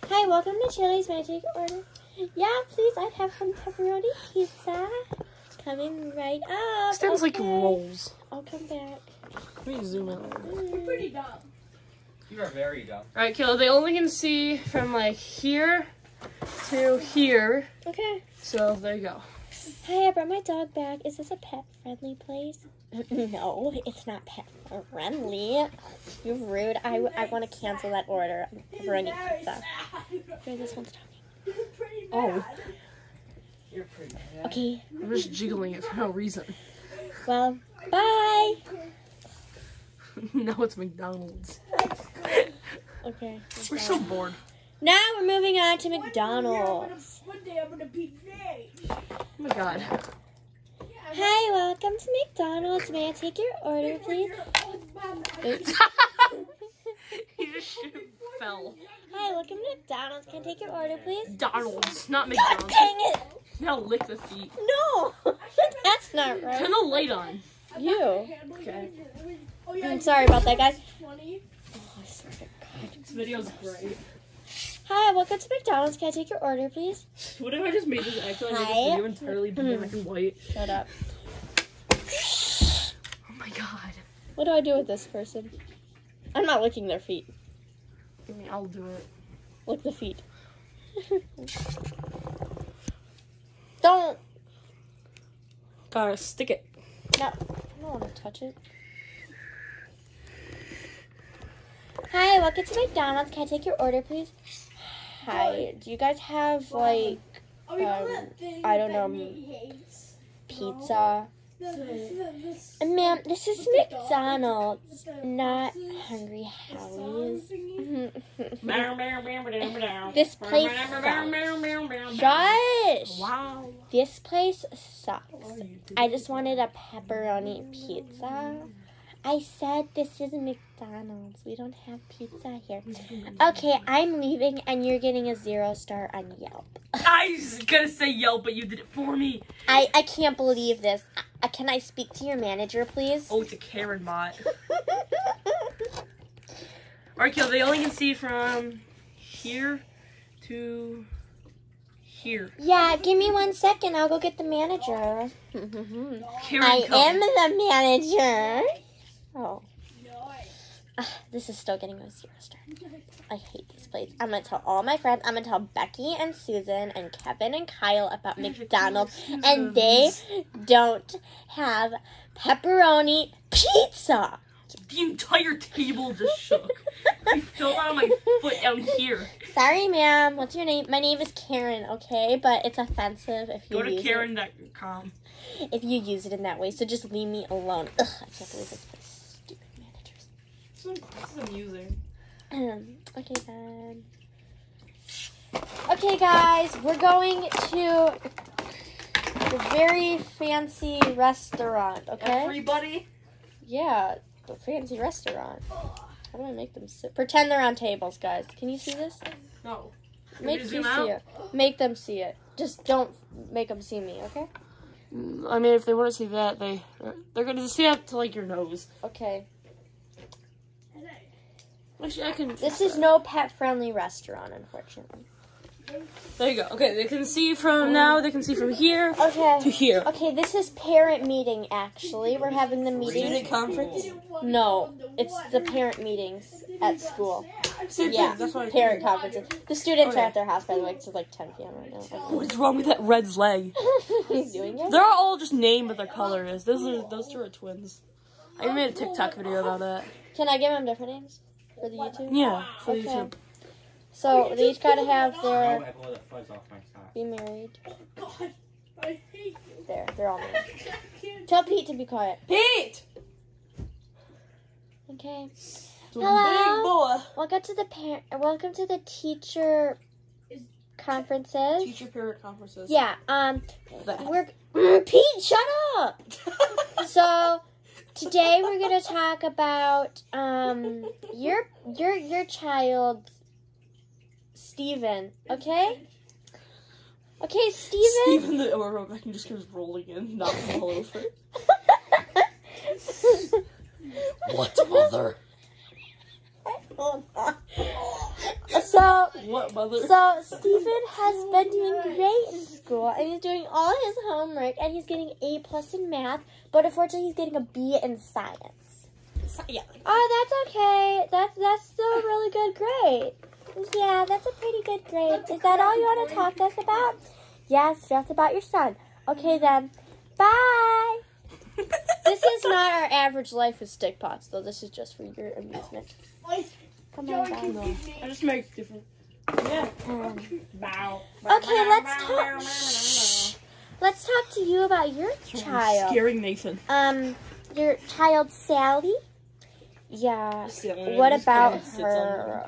Hi, welcome to Chili's. May I take your order? Yeah, please. I'd have some pepperoni pizza. Coming right up. Stands like rolls. I'll come back. Let me zoom in. You're pretty dumb. You are very dumb. Alright, Kayla, they only can see from like here to here. Okay. So there you go. Hi, I brought my dog back. Is this a pet friendly place? no, it's not pet friendly. You're rude. I, I want to cancel that order. Pepperoni Very pizza. sad. Okay, this one's talking. Pretty Oh. You're pretty bad. Okay, I'm just jiggling it for no reason. well, bye. now it's McDonald's. Okay. We're so bored. Now we're moving on to One day I'm McDonald's. gonna- One day I'm gonna be Nate. Oh my god. Hi, welcome to McDonald's. May I take your order, please? Oops. he just fell. Hi, welcome to McDonald's. Can I take your order, please? Donald's, not McDonald's. God McDonald's. dang it! Now lick the feet. No, that's not right. Turn the light on. You. Okay. Oh, I'm sorry about that, guys. Oh, god This video's great. Hi, welcome to McDonald's. Can I take your order, please? What if I just made this actually this Hi. video entirely hmm. black and white? Shut up. Oh my god. What do I do with this person? I'm not licking their feet. I mean, I'll do it. Lick the feet. Don't. Gotta stick it. No, I don't want to touch it. Hi, welcome to McDonald's. Can I take your order, please? Hi. Do you guys have like you know Um, I don't know. Pizza? The- the- this- Uh, Ma'am, this is with the dog- McDonald's, not Hungry the Howie's. this place sucks. Shush! Wow. This place sucks. I just wanted a pepperoni pizza. I said this is McDonald's. We don't have pizza here. Okay, I'm leaving and you're getting a zero star on Yelp. I was gonna say Yelp, but you did it for me. I, I can't believe this. Uh, can I speak to your manager, please? Oh, it's a Karen bot. Alright, Kill, they only can see from here to here. yeah, give me one second. I'll go get the manager. Karen I am the manager. Oh, Nice. ah, this is still getting a zero star. I hate this place. I'm gonna tell all my friends. I'm gonna tell Becky and Susan and Kevin and Kyle about McDonald's, and they don't have pepperoni pizza. The entire table just shook. I fell out of my foot down here. Sorry, ma'am. What's your name? My name is Karen. Okay, but it's offensive if you Go to Karen.com. If you use it in that way, so just leave me alone. Ugh, I can't believe this place. Stupid managers. This is amusing. Um, okay then. Okay, guys, we're going to the very fancy restaurant. Okay. Everybody. Yeah, the fancy restaurant. How do I make them sit? Pretend they're on tables, guys. Can you see this? No. Make to you see out? it. Make them see it. Just don't make them see me, okay? I mean, if they want to see that, they they're gonna see up to like your nose. Okay. Actually, I can. This is no pet-friendly restaurant, unfortunately. There you go. Okay, they can see from now. They can see from here to Okay. here. Okay, this is parent meeting. Actually, we're having the meeting. Student conference. No, it's the parent meetings at school. Same Yeah. That's why. parent conferences. The students Okay. are at their house, by the way. It's like 10 p.m. right now. What's wrong with that red's leg? He's doing it. They're all just named, but their color is. Those are those two are twins. I made a TikTok video about that. Can I give them different names for the YouTube? Yeah, for Okay. YouTube. So they each gotta have their I blew the fuzz off my sock. be married. God, I hate you. There, they're all married. Tell Pete to be quiet. Pete. Okay. Big Hello. boy. Welcome to the parent. Welcome to the teacher conferences. Teacher parent conferences. Yeah. Um. That. We're Pete. Shut up. So today we're gonna talk about um your your your child, Steven, Okay. Okay, Steven. Steven the oh, I can just keeps rolling in, knocking all over. What, mother? so What mother? So Stephen has been doing great in school, and he's doing all his homework, and he's getting A plus in math. But unfortunately, he's getting a B in science. yeah. Oh, that's okay. That's that's still a really good grade. Yeah, that's a pretty good grade. Is that all you want to talk to us about? Yes, just about your son. Okay then. Bye. This is not our average life with stick bots, though. This is just for your amusement. Like, Come on, can bye. I just make different. Yeah. Um, Bow. Okay, let's talk. Shh. Let's talk to you about your child. Scaring Nathan. Um, your child Sally. Yeah. Sally, What about guy sits on her?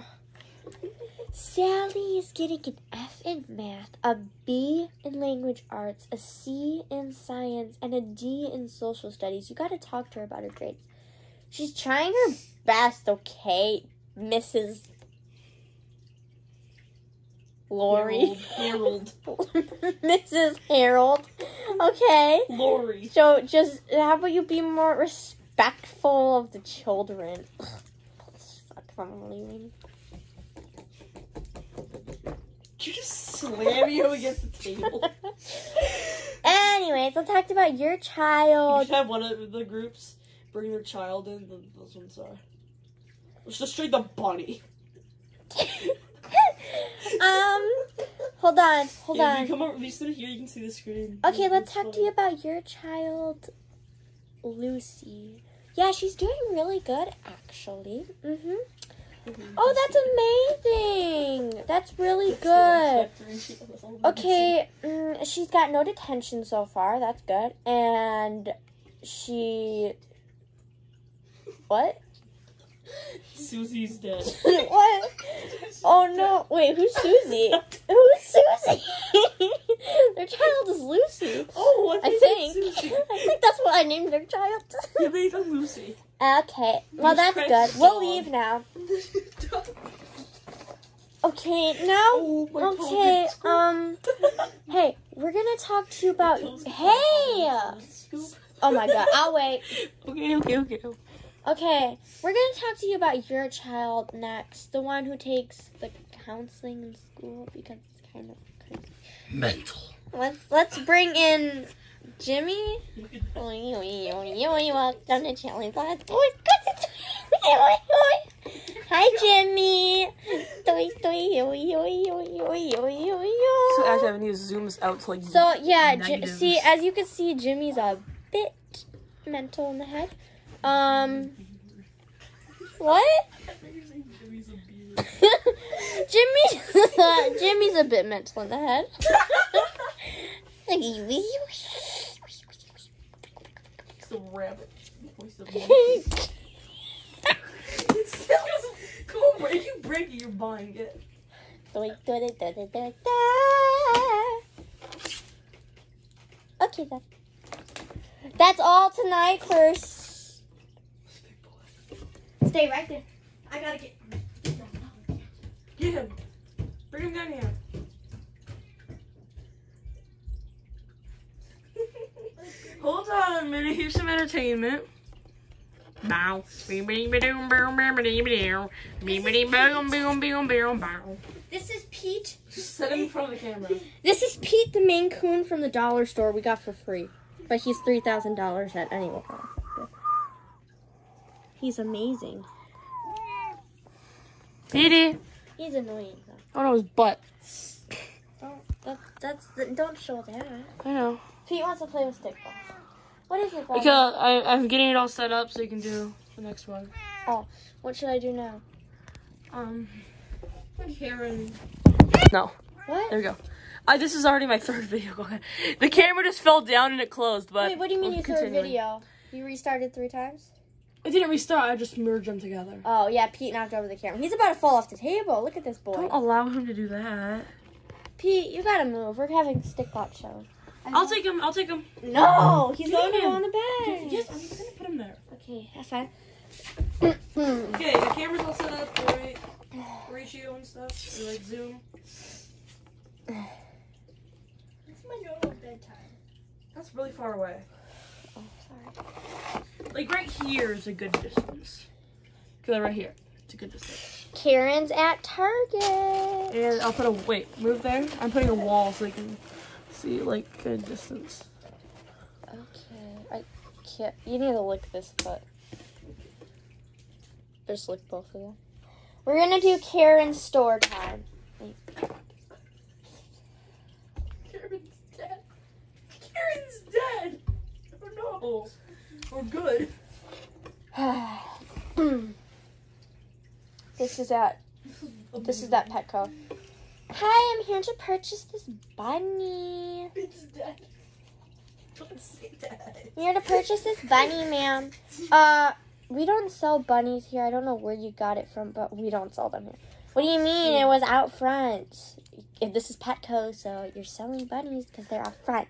Sally is getting an F in math, a B in language arts, a C in science, and a D in social studies. You got to talk to her about her grades. She's trying her best, okay, Mrs. Lori. Harold. Mrs. Harold. Okay. Lori. So just how about you be more respectful of the children? I'm leaving. Did you just slam you against the table? Anyways, let's talk about your child. You should have one of the groups bring their child in. Those ones are. Just straight the bunny. um, hold on, hold yeah, If on. you come over, if you sit here, you can see the screen. Okay, let's It's talk to you about your child, Lucy. Yeah, she's doing really good, actually. Mhm. Oh, that's amazing. That's really good. Okay, mm, she's got no detention so far. That's good. And she. What? Susie's dead. what? Oh no! Wait, who's Susie? Who's Susie? their child is Lucy. Oh, I think. I think that's what I named their child. Yeah, they got Lucy. okay, well that's good. We'll leave now. Okay, now. oh, Okay, um, hey, we're gonna talk to you about. Hey! Oh my god, I'll wait. Okay, okay, okay. Okay, we're going to talk to you about your child next, the one who takes the counseling in school because it's kind of crazy. mental. Let's let's bring in Jimmy. Welcome to Chili Blast. Oh, it's good. Hi, Jimmy. So as Avenue zooms out to like. So yeah, see as you can see, Jimmy's a bit mental in the head. Um, what? Jimmy, Jimmy's a bit mental in the head. It's the rabbit. Voice of It sounds. Come on. If you break it, you're buying it. Okay, then. That's all tonight for. S- Stay right there. I gotta get. Get him. Bring him down here. Hold on a minute. Here's some entertainment. Bow. This is Pete. Just set him in front of the camera. This is Pete, the Maine Coon from the dollar store we got for free. But he's three thousand dollars at any Walmart. He's amazing. Petey. He's annoying though. Oh no, his butt. Don't that, that's don't show that. I know. Pete wants to play with stick balls. What is it? buddy? Because I, I'm getting it all set up so you can do the next one. Oh, what should I do now? Um, Karen. No. What? There we go. Uh, this is already my third video. Go. The camera just fell down and it closed, but Wait, what do you mean I'm your third video? You restarted three times? I didn't restart. I just merged them together. Oh yeah, Pete knocked over the camera. He's about to fall off the table. Look at this boy. Don't allow him to do that. Pete, you gotta move. We're having stick bot shows. I'll take him. I'll take him. No, he's going to go on the bed. Yes, I'm just gonna put him there. Okay, that's fine. Okay, the camera's all set up. The right ratio and stuff. You like zoom. It's my normal bedtime. That's really far away. oh, sorry. Like right here is a good distance. Go right here. It's a good distance. Karen's at Target. And I'll put a wait. Move there. I'm putting a wall so you can see like good distance. Okay, I can't. You need to lick this, but just lick both of them. We're gonna do Karen's store time. Karen's dead. Karen's dead. Oh no. We're good. this is at this is at Petco. Hi, I'm here to purchase this bunny. It's dead. Don't that. Here to purchase this bunny, ma'am. Uh, we don't sell bunnies here. I don't know where you got it from, but we don't sell them here. What do you mean? It was out front. This is Petco, so you're selling bunnies because they're out front.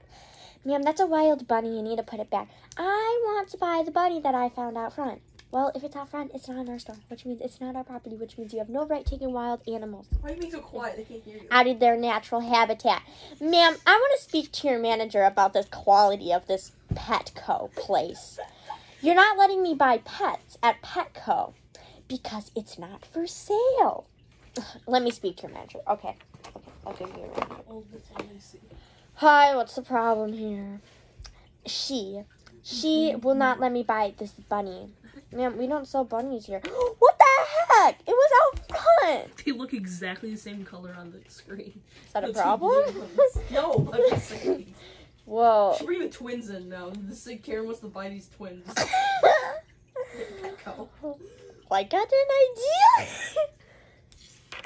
Ma'am, that's a wild bunny. You need to put it back. I want to buy the bunny that I found out front. Well, if it's out front, it's not in our store, which means it's not our property, which means you have no right taking wild animals Why are you being so quiet? They can't hear you. out of their natural habitat. Ma'am, I want to speak to your manager about the quality of this Petco place. You're not letting me buy pets at Petco because it's not for sale. Let me speak to your manager. Okay. Okay, I'll give you a ring. That's all I see. Hi, what's the problem here? She, she will not let me buy this bunny. Ma'am, we don't sell bunnies here. what the heck? It was out front. They look exactly the same color on the screen. Is that a The two problem? no, I'm just saying. Whoa. Should bring the twins in now. This is Karen wants to buy these twins. I got an idea.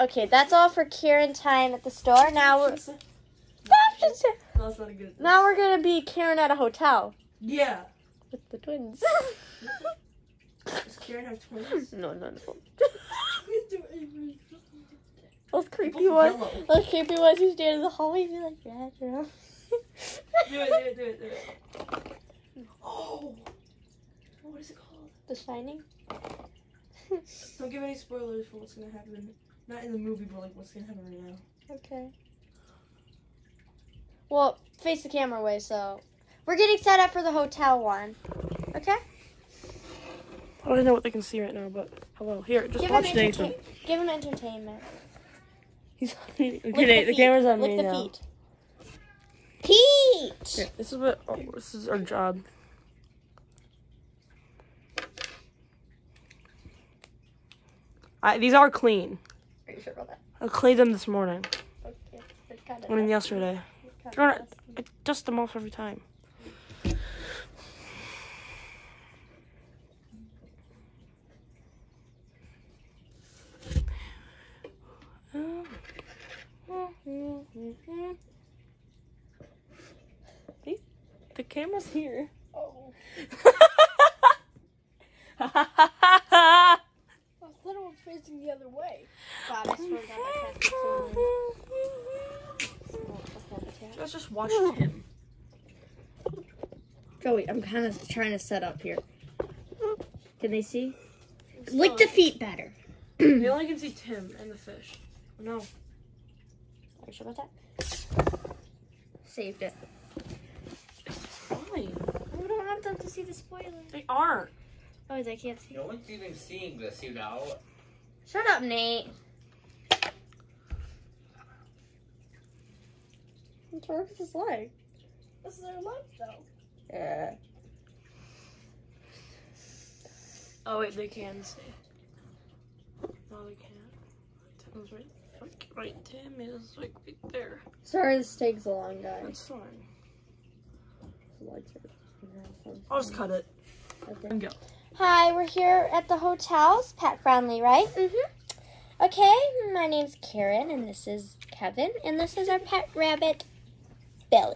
okay, that's all for Karen time at the store. Now we're No, that's not a good. now we're gonna be Karen at a hotel Yeah. with the twins. Does Karen have twins? no, no, no. We do Avery. Those creepy ones. Those creepy ones who stand in the hallway and be like, yeah, yeah. Do it, do it, do it, do it. Oh. What is it called? The Shining. Don't give any spoilers for what's gonna happen. Not in the movie, but like what's gonna happen right now. Okay. Well, face the camera way, so we're getting set up for the hotel one. Okay. I don't know what they can see right now, but hello. Here, just Give him, entertain- give him entertainment. He's okay. The feet. camera's on Lick me the now. feet. Peach. Here, this is what. Oh, this is our job. I, these are clean. Are you sure about that? I cleaned them this morning. Okay. I mean yesterday. It's kinda You're not- I dust them off every time. See? The camera's here. Oh. Oh. I thought it was facing the other way. God, you. Let's just watch him. Joey, I'm kind of trying to set up here. Can they see? Lick the feet better. We only can see Tim and the fish. No. Are you sure about that? Saved it. It's Fine. We don't want them to see the spoiler. They aren't. Oh, they can't see. No one's even seeing this, you know. Shut up, Nate. What's wrong with his leg? This is their life, though. Yeah. Oh wait, they can see. No, they can't. Tim's right. Like, right, Tim is like right there. Sorry, this takes a long, guys. That's fine. His legs are- I'll just cut it Okay. and go. Hi, we're here at the hotels. Pet friendly, right? Mm-hmm. Okay, my name's Karen, and this is Kevin, and this is our pet rabbit, Billy.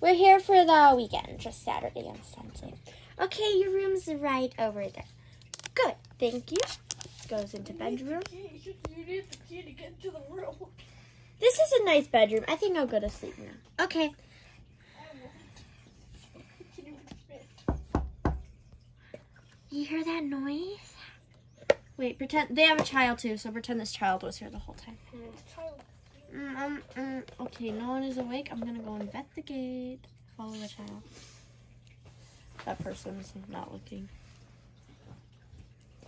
We're here for the weekend, just Saturday and Sunday. Okay, your room's right over there. Good, thank you. Goes into bedroom. You need, the key to get to the room. This is a nice bedroom. I think I'll go to sleep now. Okay. You? You hear that noise? Wait, pretend they have a child too, so pretend this child was here the whole time. Mm, um, mm, okay, no one is awake. I'm gonna go investigate. Follow the child. That person's not looking.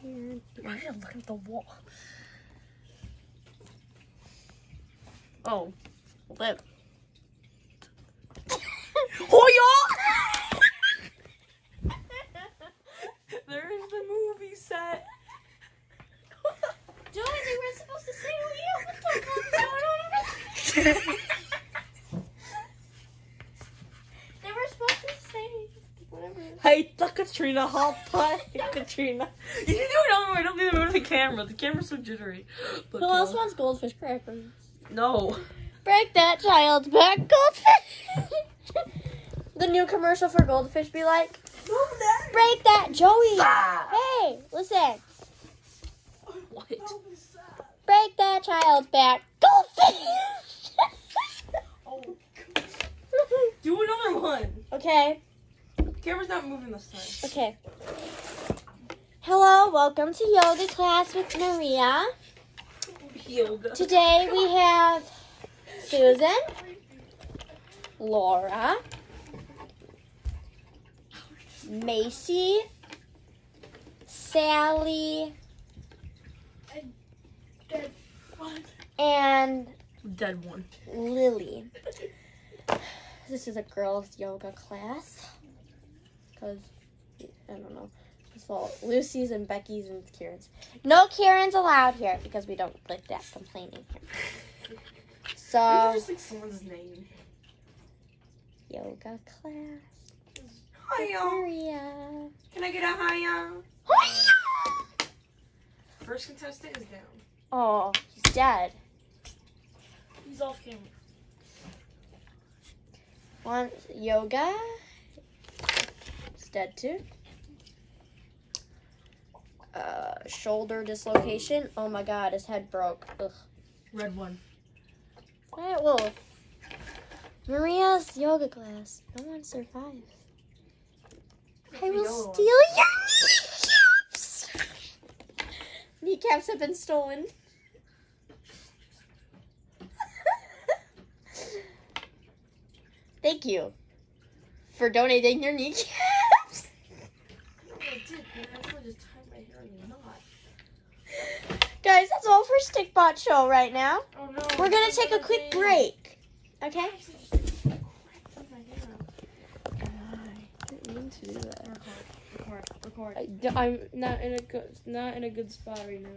Why did I look at the wall? Oh, lip. Hoya! There's the movie set. Joey, they were supposed to say Leo. What the fuck going on over there? They were supposed to say whatever. Hey, the Katrina hot pot. Katrina. You can do it all the way. Don't need to move the camera. The camera's so jittery. But, Who else uh, wants goldfish crackers? No. Break that child's back, goldfish. the new commercial for goldfish be like, break that, Joey. Hey, listen. What? Break that child's back, goldfish. Oh. Do another one. Okay, Camera's not moving this time. okay. Hello, welcome to yoga class with Maria. Yoga. Today we have Susan, Laura, Macy, Sally, and Dead one. Lily. This is a girls' yoga class. Because, I don't know. It's all Lucy's and Becky's and Kieran's. No Karen's allowed here because we don't like that complaining here. So just like someone's name. yoga class. Hiya. Maria. Can I get a hiya? First contestant is down. Oh, he's dead. He's off camera. One yoga. Dead too. Uh, shoulder dislocation. Oh my god, his head broke. Ugh. Red one. Quiet wolf. Maria's yoga class. No one survives. I will steal your kneecaps. Kneecaps have been stolen. Thank you for donating your kneecaps. I did, man. I just tied my hair in a knot. Guys, that's all for Stickbot Show right now. Oh no. We're gonna take a quick break. Okay? didn't to do that. Record, record, record. I, am not in a good not in a good spot right now.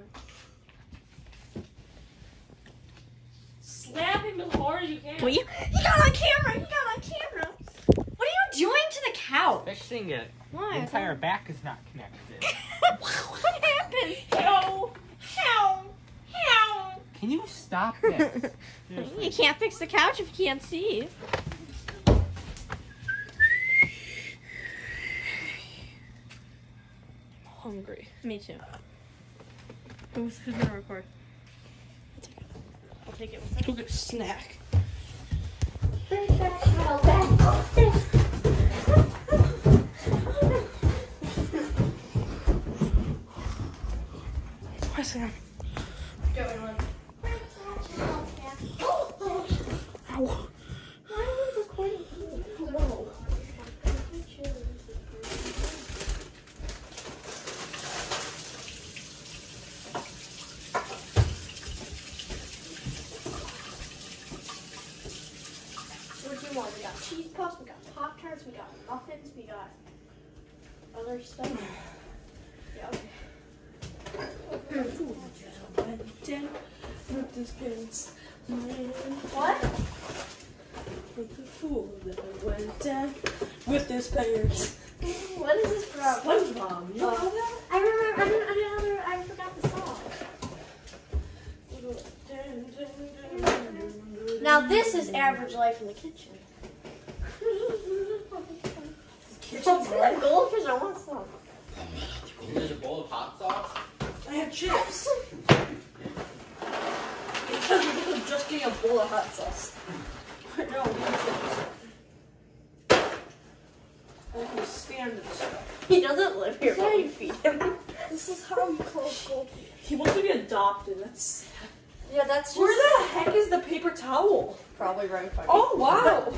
Slap him as hard as you can. Will you? He got on camera. He got on camera. What are you doing to the couch? Fixing it. The Why? entire back is not connected. what happened? How? How? How? Can you stop this? You can't fix the couch if you can't see. Hungry. Me too. Who's, who's gonna record? I'll take it. Go get a snack. Why Sam? Ow. What do you want? We got cheese puffs, we got Pop Tarts, we got muffins, we got other stuff. Yeah, okay. With this pants. What? With the fool that went down with pants. What is this from? SpongeBob, you know that? I remember, I didn't, I didn't, I forgot the song. Now this is average life in the kitchen. What's in the goldfish? I want some. There's a bowl of hot sauce. I have chips. Because we're just getting a bowl of hot sauce. no, we have chips. I can stand this stuff. He doesn't live here, but we feed him. This is how you close goldfish. He wants to be adopted. That's Yeah, that's just where the heck is the paper towel? Oh, probably right in front. Oh wow!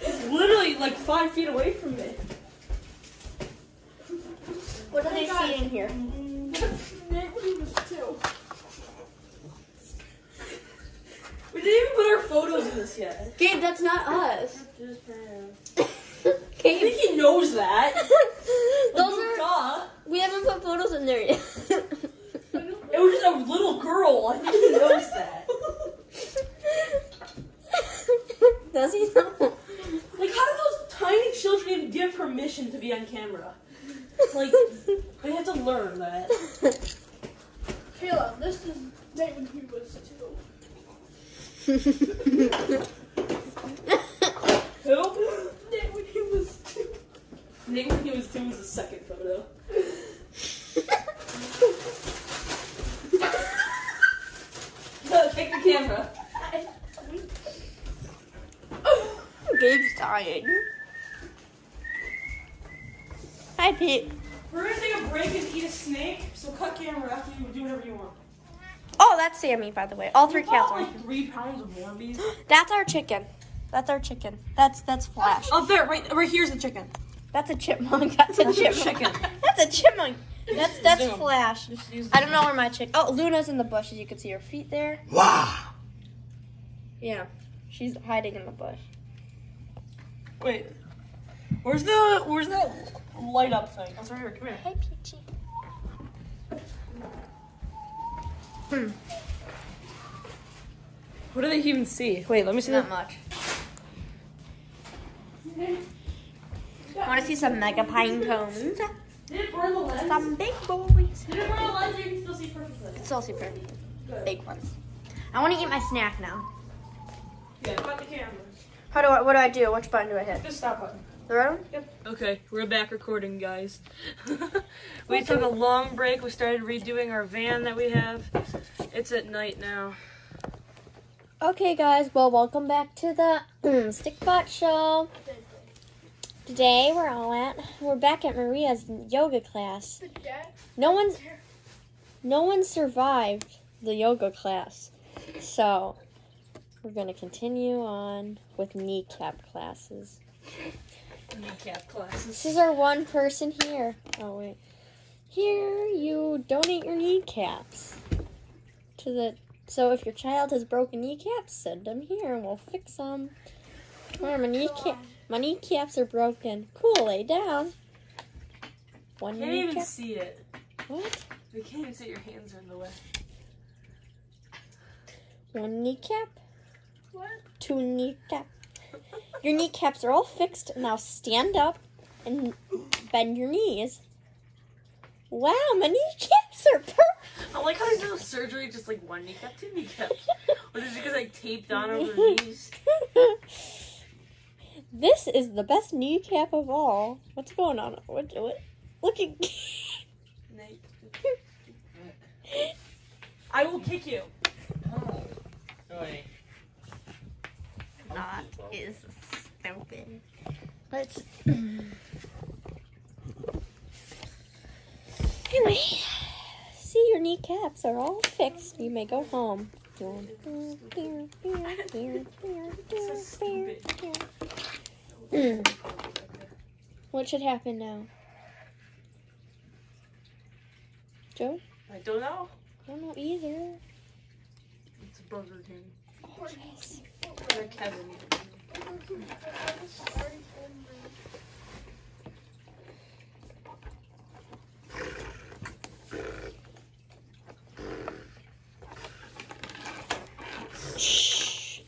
It's literally like five feet away from me. What are they feeding here? Nobody was two. We didn't even put our photos in this yet. Gabe, that's not us. I Gabe, think he knows that. those are. Duh. We haven't put photos in there yet. It was just a little girl. I think he knows that. Does he know? Like, how do those tiny children even give permission to be on camera? Like, they have to learn that. Caleb, this is Nate when he was two. Who? Nate when he was two. Nate when he was two was the second photo. No, take the camera. Gabe's dying. Hi, Pete. We're gonna take a break and eat a snake, so cut camera after you do whatever you want. Oh, that's Sammy, by the way. All three cats are. like three pounds of Warbies. That's our chicken. That's our chicken. That's that's Flash. Oh, there, right, right here's the chicken. That's a chipmunk. That's a chipmunk. chicken. That's a chipmunk. That's that's Zoom. Flash. I don't know where my chick. Oh, Luna's in the bushes. You can see her feet there. Wow. Yeah, she's hiding in the bush. Wait, where's the where's that light up thing. Oh, that's right here. Come here. Hey, Peachy. Hmm. What do they even see? Wait, let me see Not that. much. I want to see some mega pine cones? Did it burn the lens? Some big boys. Did it burn the lens? You can still see perfectly. Still super big ones. I want to eat my snack now. Yeah, cut the camera. How do I? What do I do? Which button do I hit? Just stop button. The red one? Yep. Okay, we're back recording, guys. we took a long break. We started redoing our van that we have. It's at night now. Okay, guys. Well, welcome back to the Stickbot Show. Today we're all at we're back at Maria's yoga class. No one's no one survived the yoga class, so we're gonna continue on with kneecap classes. Kneecap classes. This is our one person here. Oh wait, here you donate your kneecaps to the. So if your child has broken kneecaps, send them here and we'll fix them. Where my kneecap, my kneecaps are broken. Cool, lay down. One Can't even kneecap. see it. What? We can't even see your hands are in the way. One kneecap. What? Two kneecap. Your kneecaps are all fixed. Now stand up and bend your knees. Wow, my kneecaps are perfect. I like how there's no surgery, just like one kneecap, two kneecaps. Or is it because like taped on over the knees? this is the best kneecap of all. What's going on? What? What? Look at. I will kick you. Oh, Joey. Not is stupid. Let's. anyway, see your kneecaps are all fixed. You may go home. Hmm. What should happen now? Joe? I don't know. I don't know either. It's a Burger King. Oh, jeez. Or Kevin. Shh.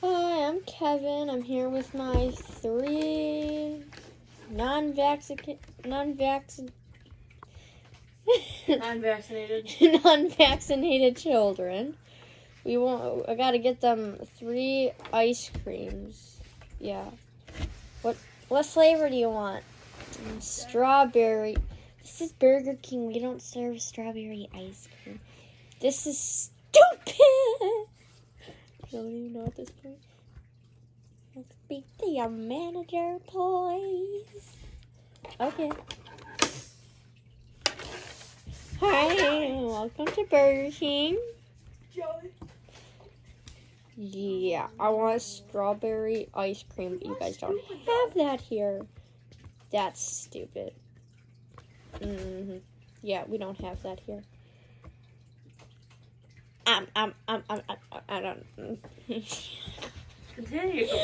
Hi, I'm Kevin. I'm here with my three non-vaccinated, non-vaccinated, Unvaccinated. non-vaccinated children. We want. I gotta get them three ice creams. Yeah. What what flavor do you want? Strawberry. This is Burger King. We don't serve strawberry ice cream. This is stupid. I don't even know at this point. Let's beat the uh, manager, please. Okay. Hi, welcome to Burger King. Yeah, I want strawberry ice cream, but you guys don't have that here. That's stupid. Hmm Yeah, we don't have that here. Um, um, um, um, um, I don't. Continue.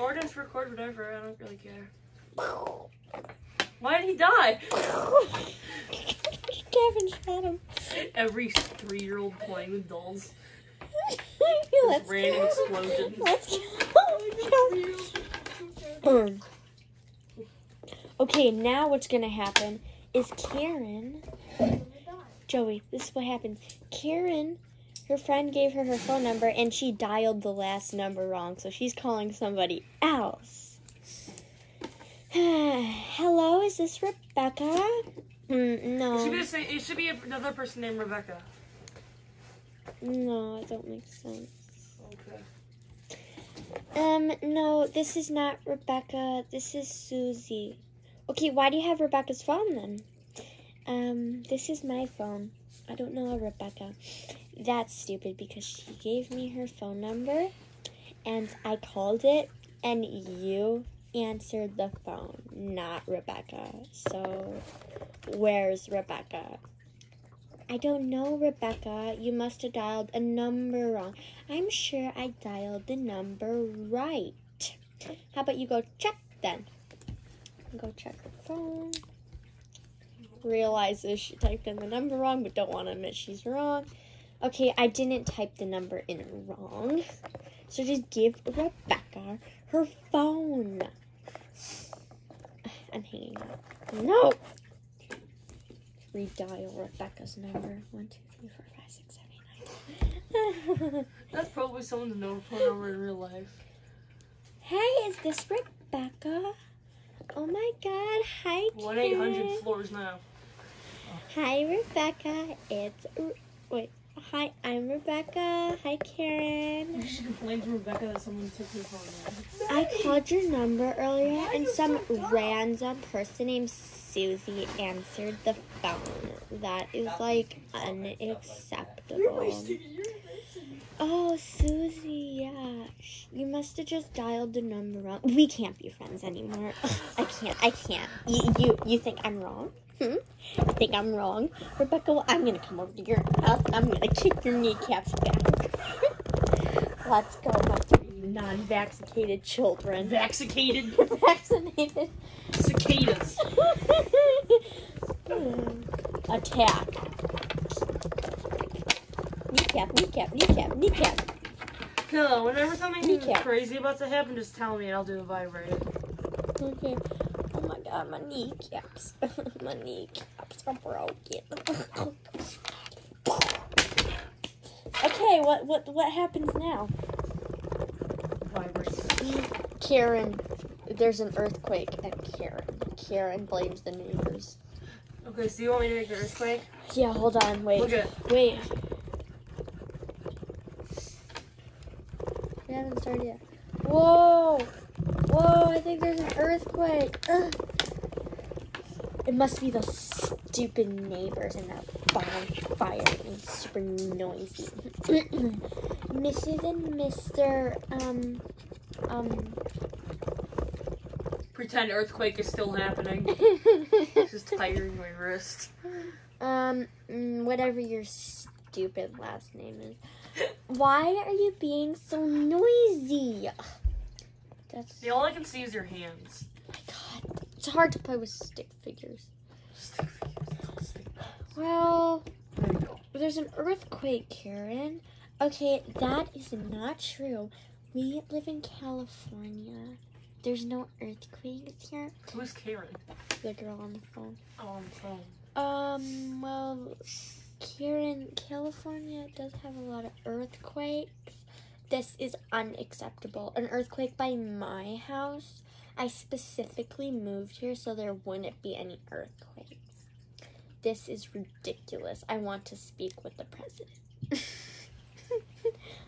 Or just record whatever. I don't really care. Why did he die? Kevin shot him. Every three-year-old playing with dolls. Let's random go. explosions. Let's go. okay, now what's gonna happen is Karen. Joey, this is what happened. Karen, her friend gave her her phone number and she dialed the last number wrong, so she's calling somebody else. Hello, is this Rebecca? Mm, It should be no, the same. It should be another person named Rebecca. no, it don't make sense. Okay. Um, no, this is not Rebecca. This is Susie. Okay, why do you have Rebecca's phone then? Um, this is my phone. I don't know Rebecca. That's stupid because she gave me her phone number and I called it and you answered the phone, not Rebecca. So, where's Rebecca? I don't know, Rebecca. You must have dialed a number wrong. I'm sure I dialed the number right. How about you go check then? Go check her phone. Realizes she typed in the number wrong, but don't want to admit she's wrong. Okay, I didn't type the number in wrong. So just give Rebecca her phone. I'm hanging up. No! Redial Rebecca's number. One, two, three, four, five, six, seven, eight, nine. That's probably someone's phone number in real life. hey, is this Rebecca? Oh my god, hi One eight hundred floors now. Hi Rebecca, it's wait. Hi, I'm Rebecca. Hi Karen. You should complain to Rebecca that someone took her phone. I called your number earlier and some random person named Susie answered the phone. That is like unacceptable. Oh, Susie, yeah. You must have just dialed the number wrong. We can't be friends anymore. I can't. I can't. You, you, you think I'm wrong? Hmm? I think I'm wrong. Rebecca, I'm gonna come over to your house and I'm gonna kick your kneecaps back. Let's go, my three non-vaccinated children. Vaccinated. Vaccinated. cicadas. Attack. Kneecap, kneecap, kneecap, kneecap. No, whenever something Kneecap. crazy about to happen, just tell me and I'll do a vibrator. Okay. Oh my god, my kneecaps. my kneecaps are broken. okay, what what what happens now? Karen, there's an earthquake at Karen. Karen blames the neighbors. Okay, so you want me to make an earthquake? Yeah, hold on, wait. Wait. We haven't started yet. Whoa! Whoa, I think there's an earthquake. Ugh. It must be those stupid neighbors in that bonfire being super noisy. Mrs. and Mr. Um, um. pretend earthquake is still happening. This is tiring my wrist. um, mm, whatever your stupid last name is. Why are you being so noisy? That's See, all I can see is your hands. my god. It's hard to play with stick figures. Stick figures. Stick figures. Well, There you go. there's an earthquake, Karen. Okay, that is not true. We live in California. There's no earthquakes here. Who's Karen? The girl on the phone. Oh, on the phone. Um, well, Karen, California does have a lot of earthquakes. This is unacceptable. An earthquake by my house. I specifically moved here so there wouldn't be any earthquakes. This is ridiculous. I want to speak with the president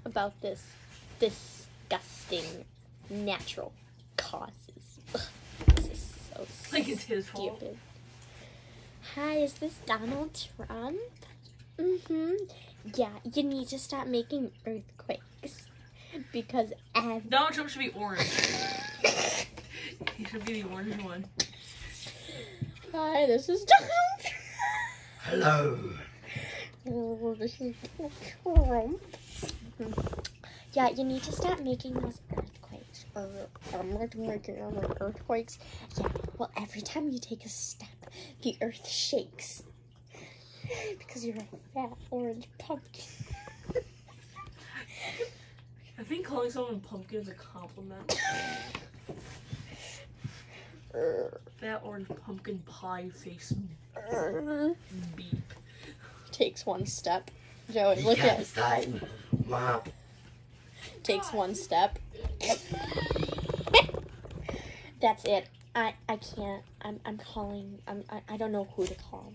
about this disgusting natural causes. This is so Like it's his fault. stupid. Hi, is this Donald Trump? Mm-hmm. Yeah, you need to stop making earthquakes. Because ev- Donald Trump should be orange. he should be the orange one. Hi, this is Donald Hello. Oh, this is Donald Trump. Yeah, you need to stop making those earthquakes. Or I'm not making other earthquakes. Yeah, well, every time you take a step, the earth shakes. Because you're a fat orange pumpkin. I think calling someone pumpkin is a compliment. Fat orange pumpkin pie face beep. takes one step. Joey, look at Yes, time. Wow. takes one step. That's it. I I can't. I'm I'm calling. I'm I, I don't know who to call.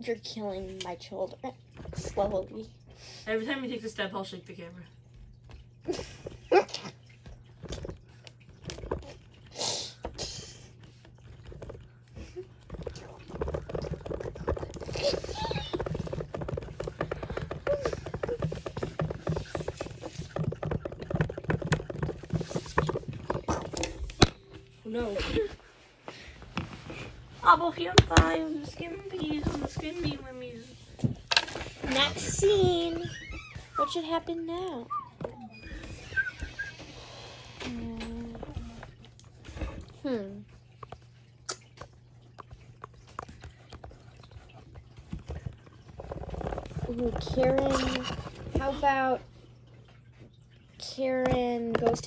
You're killing my children slowly. Every time you take a step, I'll shake the camera. No. Apple here five, skin peas, and skin bee. Next scene. What should happen now?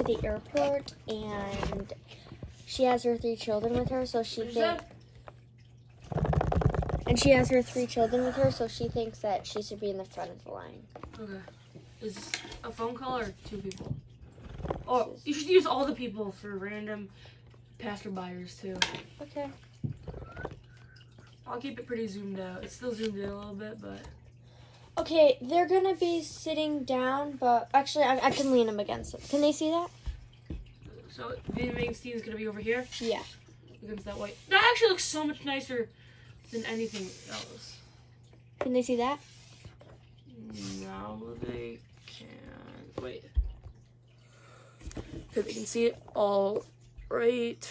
To the airport and she has her three children with her, so she thinks. And she has her three children with her, so she thinks that she should be in the front of the line. Okay. Is this a phone call or two people? Oh, or you should use all the people for random passerbyers too. Okay. I'll keep it pretty zoomed out. It's still zoomed in a little bit, but Okay, they're gonna be sitting down, but actually, I, I can lean them against it. Can they see that? so the main scene is gonna be over here Yeah. against that white. That actually looks so much nicer than anything else. Can they see that? Now they can't. wait. Okay, they can see it all right.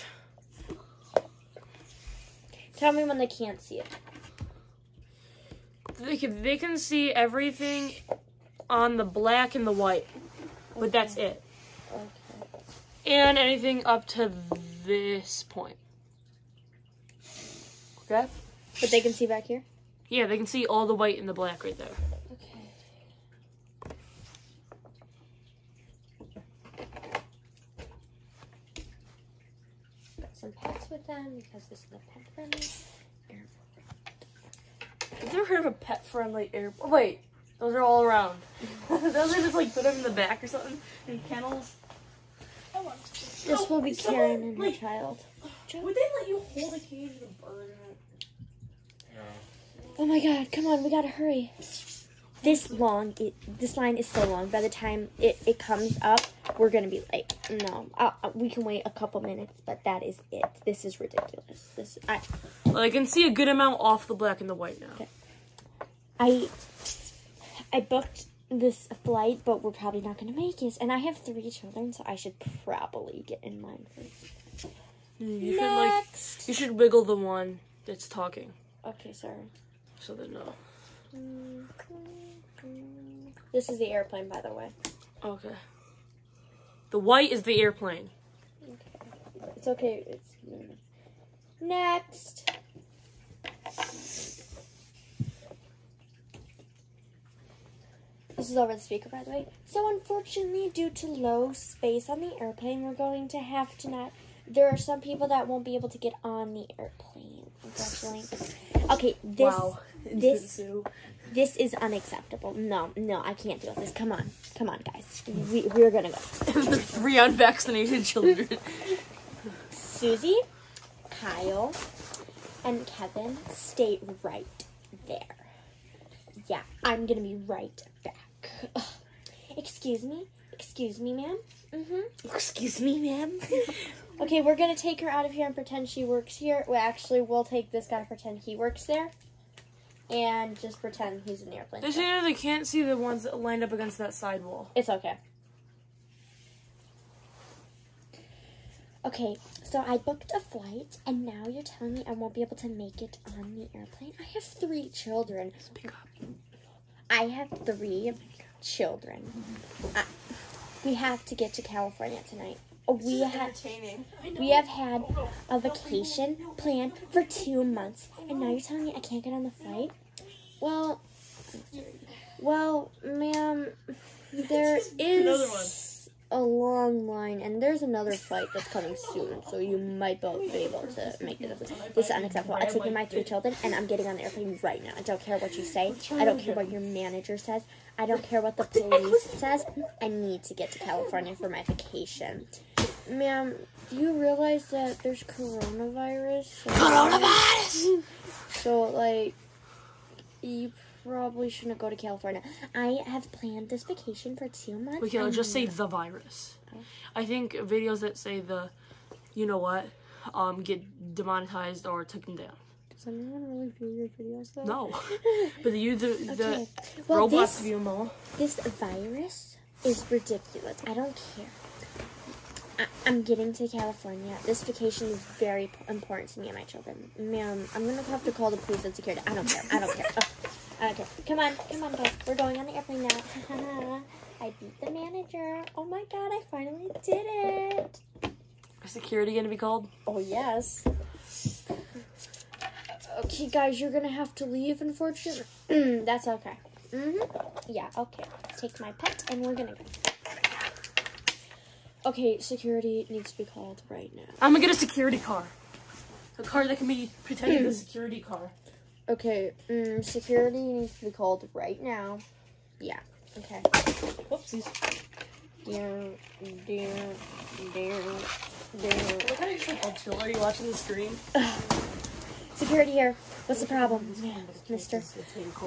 Tell me when they can't see it. They can they can see everything on the black and the white, but that's it. Okay. And anything up to this point. Okay. But they can see back here? Yeah, they can see all the white and the black right there. Okay. Got some pets with them because this is a pet friendly airport. Have you ever heard of a pet friendly airport? Oh, Wait, those are all around. those are just like put them in the back or something in kennels. This will be someone, Karen and her like- child. Would they let you hold a cage with a bird in it? Oh my god, come on, we gotta hurry. This long, it, this line is so long. By the time it, it comes up, we're gonna be late. No, uh, uh, we can wait a couple minutes, but that is it. This is ridiculous. This, I, Well, I can see a good amount off the black and the white now. I, I booked this flight, but we're probably not gonna make it. And I have three children, so I should probably get in line first. You should like Next. you should wiggle the one that's talking Okay, sorry. so they know. This is the airplane, by the way. Okay. The white is the airplane. It's okay. It's next. This is over the speaker, by the way. So, unfortunately, due to low space on the airplane, we're going to have to not. There are some people that won't be able to get on the airplane, unfortunately. Okay, this this this is unacceptable. No, no, I can't deal with this. Come on, come on, guys. We we're gonna go. the three unvaccinated children. Susie, Kyle, and Kevin stay right there. Yeah, I'm gonna be right back. Ugh. Excuse me? Excuse me, ma'am? Mm-hmm. Excuse me, ma'am. Okay, we're gonna take her out of here and pretend she works here. Well, actually, we'll take this guy, and pretend he works there, and just pretend he's an airplane. They say they can't see the ones that lined up against that side wall. It's okay. Okay, so I booked a flight, and now you're telling me I won't be able to make it on the airplane? I have three children. Speak up. I have three children. I, we have to get to California tonight. Oh, we have we have had a vacation planned for two months, and now you're telling me I can't get on the flight? Well, well, ma'am, there Another one. is a long line, and there's another flight that's coming soon, so you might both be able to make it. This is unacceptable. I'm taking my three children, and I'm getting on the airplane right now. I don't care what you say. I don't care what your manager says. I don't care what the police says. I need to get to California for my vacation. Ma'am, do you realize that there's coronavirus? Coronavirus! So, like, you probably shouldn't go to California. I have planned this vacation for two months. We can and just say the virus. I think videos that say the, you know what, um, get demonetized or taken down. Does anyone really view your videos though? No, but the the, the Okay. Well, robots this, view them all. this virus is ridiculous. I don't care. I'm getting to California. This vacation is very important to me and my children. Ma'am, I'm gonna have to call the police and security. I don't care. I don't care. Ugh. I don't care. Come on, come on, guys. We're going on the airplane now. I beat the manager. Oh my god, I finally did it. security gonna be called? Oh yes. Okay, guys, you're gonna have to leave. Unfortunately, Mm, that's okay. Mhm. Yeah. Okay. Take my pet, and we're gonna go. Okay, security needs to be called right now. I'm gonna get a security car. A car that can be pretending a security car. Okay, mm, security needs to be called right now. Yeah. Okay. Whoopsies. Down, down, down, down. Look how you're just like, you watching the screen? Security here. What's the problem, mister?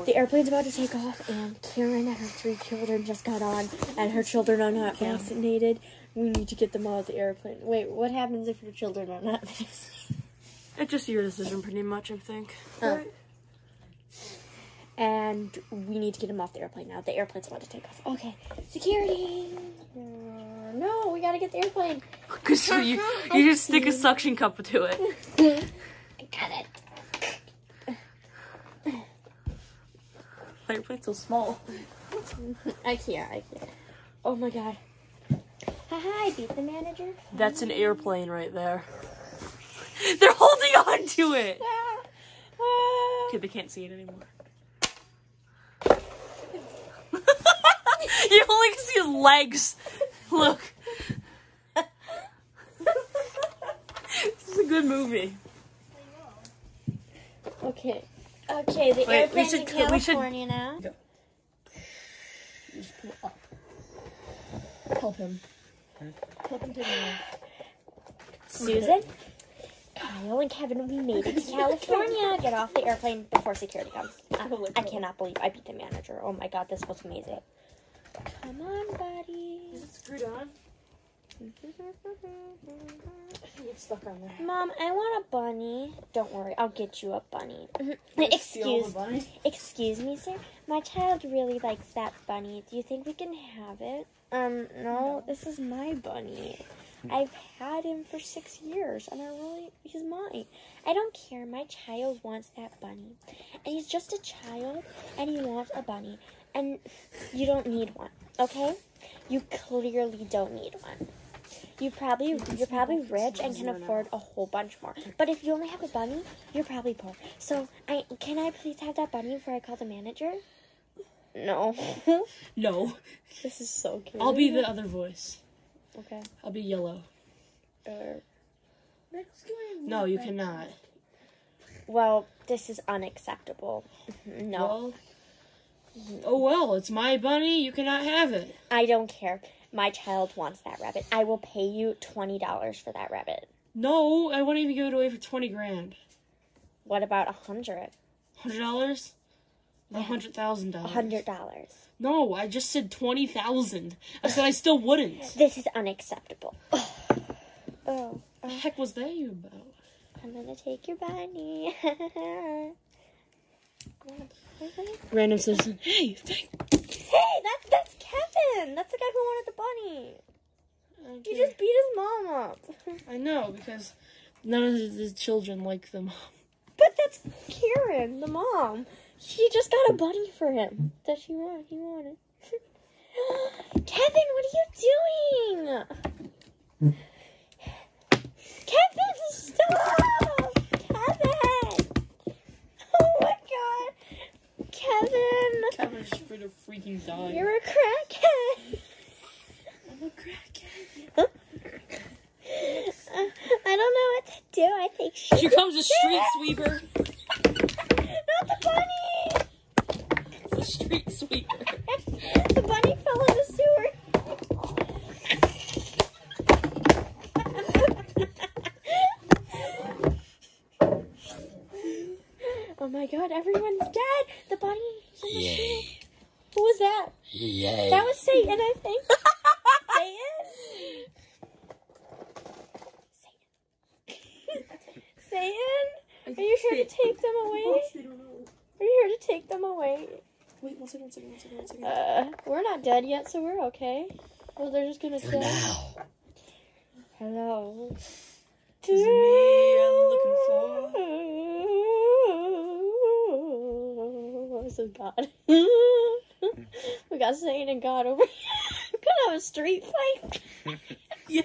The airplane's about to take off, and Karen and her three children just got on, and her children are not vaccinated. We need to get them out of the airplane. Wait, what happens if your children are not vaccinated? It's just your decision, pretty much, I think. Oh. And we need to get them off the airplane now. The airplane's about to take off. Okay, security. Uh, No, we gotta get the airplane. Cause you, you just stick a suction cup to it. I got it. The airplane's so small. I can't. I can't. Oh my god. Haha, I beat the manager. That's an airplane right there. They're holding on to it. Ah, ah. Okay, they can't see it anymore. you only can see his legs. Look. this is a good movie. Okay. Okay, the Wait, we airplane's should- in we should- California now. Help him. Help him Susan, Kyle, and Kevin, we made it to California. Get off the airplane before security comes. I, I cannot believe I beat the manager. Oh my god, this was amazing. Come on, buddy. Is it screwed on? I think it's stuck on there. Mom, I want a bunny. Don't worry, I'll get you a bunny. Excuse, bunny? excuse me, sir. My child really likes that bunny. Do you think we can have it? Um, no, this is my bunny. I've had him for six years, and I really, he's mine. I don't care. My child wants that bunny, and he's just a child, and he wants a bunny, and you don't need one, okay? You clearly don't need one. You probably you're probably rich and can afford a whole bunch more. But if you only have a bunny, you're probably poor. So I can I please have that bunny before I call the manager? No. No. this is so cute. I'll be the other voice. Okay. I'll be yellow. Uh, No, you cannot. well, this is unacceptable. No. Well, oh well, it's my bunny. You cannot have it. I don't care. My child wants that rabbit. I will pay you twenty dollars for that rabbit. No, I wouldn't even give it away for twenty grand. What about a hundred? Hundred dollars? A hundred thousand dollars. A hundred dollars. No, I just said twenty thousand. I said I still wouldn't. This is unacceptable. oh, What the heck was that you about? I'm gonna take your bunny. Random citizen. Hey, thank. Hey, that's that's Kevin. That's the guy who wanted the bunny. He just beat his mom up. I know because none of his children like them. But that's Karen, the mom. She just got a bunny for him that she wanted. He wanted. Kevin, what are you doing? Hmm. Kevin, stop! Kevin! Oh my god! Kevin! Kevin's for the freaking die. You're a crackhead! I'm a crackhead. Uh, I don't know what to do. I think she. Here comes a street sweeper. Not the bunny! It's a street sweeper. the bunny fell in the sewer. Oh my god, everyone's dead. The bunny. is in the sewer. Yay. Who was that? Yay. That was Satan, I think. Satan? Satan? Are you here to take them away? Are you here to take them away? Wait, one second, one second, one second, one second. Uh, we're not dead yet, so we're okay. Well, they're just gonna For kill. now. Hello. Is me I'm looking for? This is God. we got Satan and God over here. We're gonna have a street fight. Yeah.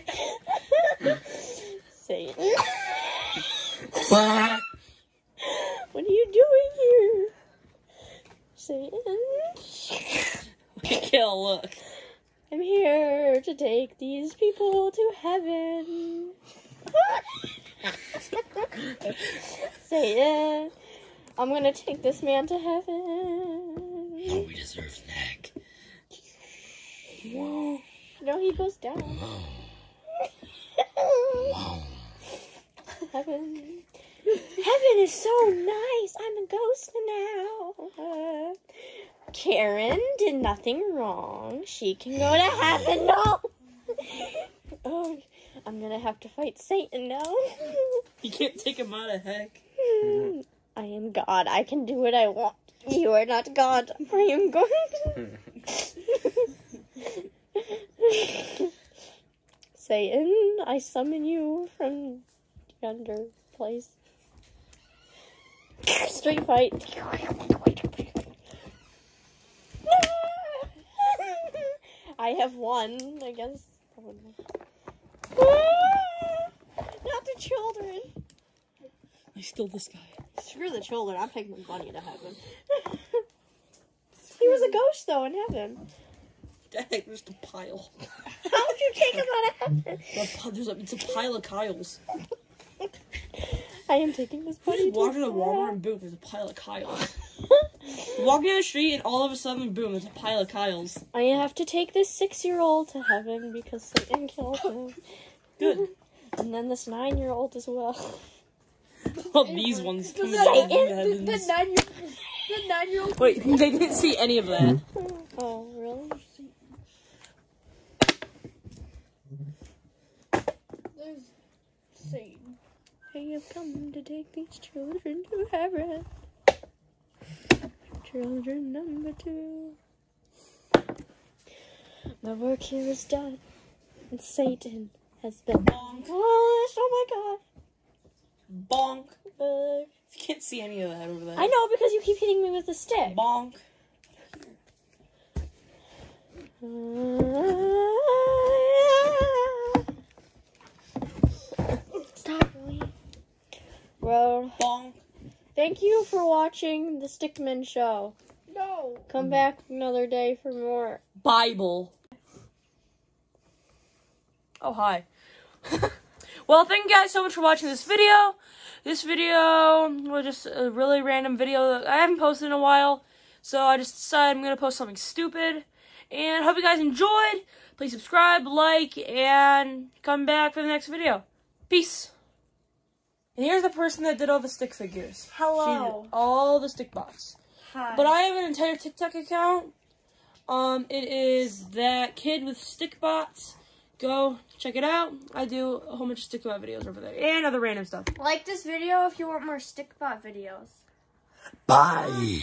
What? What are you doing here? Satan. Kill, look. I'm here to take these people to heaven. Satan. I'm gonna take this man to heaven. Oh, no, we deserve neck. No, he goes down. Whoa. Heaven. Heaven is so nice. I'm a ghost now. Karen did nothing wrong. She can go to heaven. No. Oh, I'm gonna have to fight Satan now. You can't take him out of heck. I am God. I can do what I want. You are not God. I am God. Satan, I summon you from yonder place. Street fight. I have won I guess. Not the children. I stole this guy. Screw the children. I'm taking the bunny to heaven. he was a ghost though in heaven. Dang, there's a pile. How would you take him out of heaven? A pi- There's a, it's a pile of Kyles. I am taking this bunny. You to walk in a. Walmart and boom, there's a pile of Kyles. You walk down the street and all of a sudden, boom, there's a pile of Kyles. I have to take this six-year-old to heaven because Satan killed him, Good. and then this nine-year-old as well. All these ones come that- down Satan? The, the nine year the nine year old Wait, they didn't see any of that. Oh, really? there's Satan. I have come to take these children to heaven. Children number two. My work here is done, and Satan has been. Bonk, Oh, oh my bonk. Uh, You can't see any of that over there. I know because you keep hitting me with the stick. Bonk. Stop, Lee. Well, Bonk. thank you for watching the Stickman Show. No. Come back another day for more. Bible. Oh, hi. well, thank you guys so much for watching this video. This video was just a really random video that I haven't posted in a while. So I just decided I'm going to post something stupid. And hope you guys enjoyed. Please subscribe, like, and come back for the next video. Peace. And here's the person that did all the stick figures. She Hello. did all the stick bots. Hi. But I have an entire TikTok account. Um, it is that kid with stick bots. Go check it out. I do a whole bunch of stickbot videos over there and other random stuff. Like this video if you want more stickbot videos. Bye.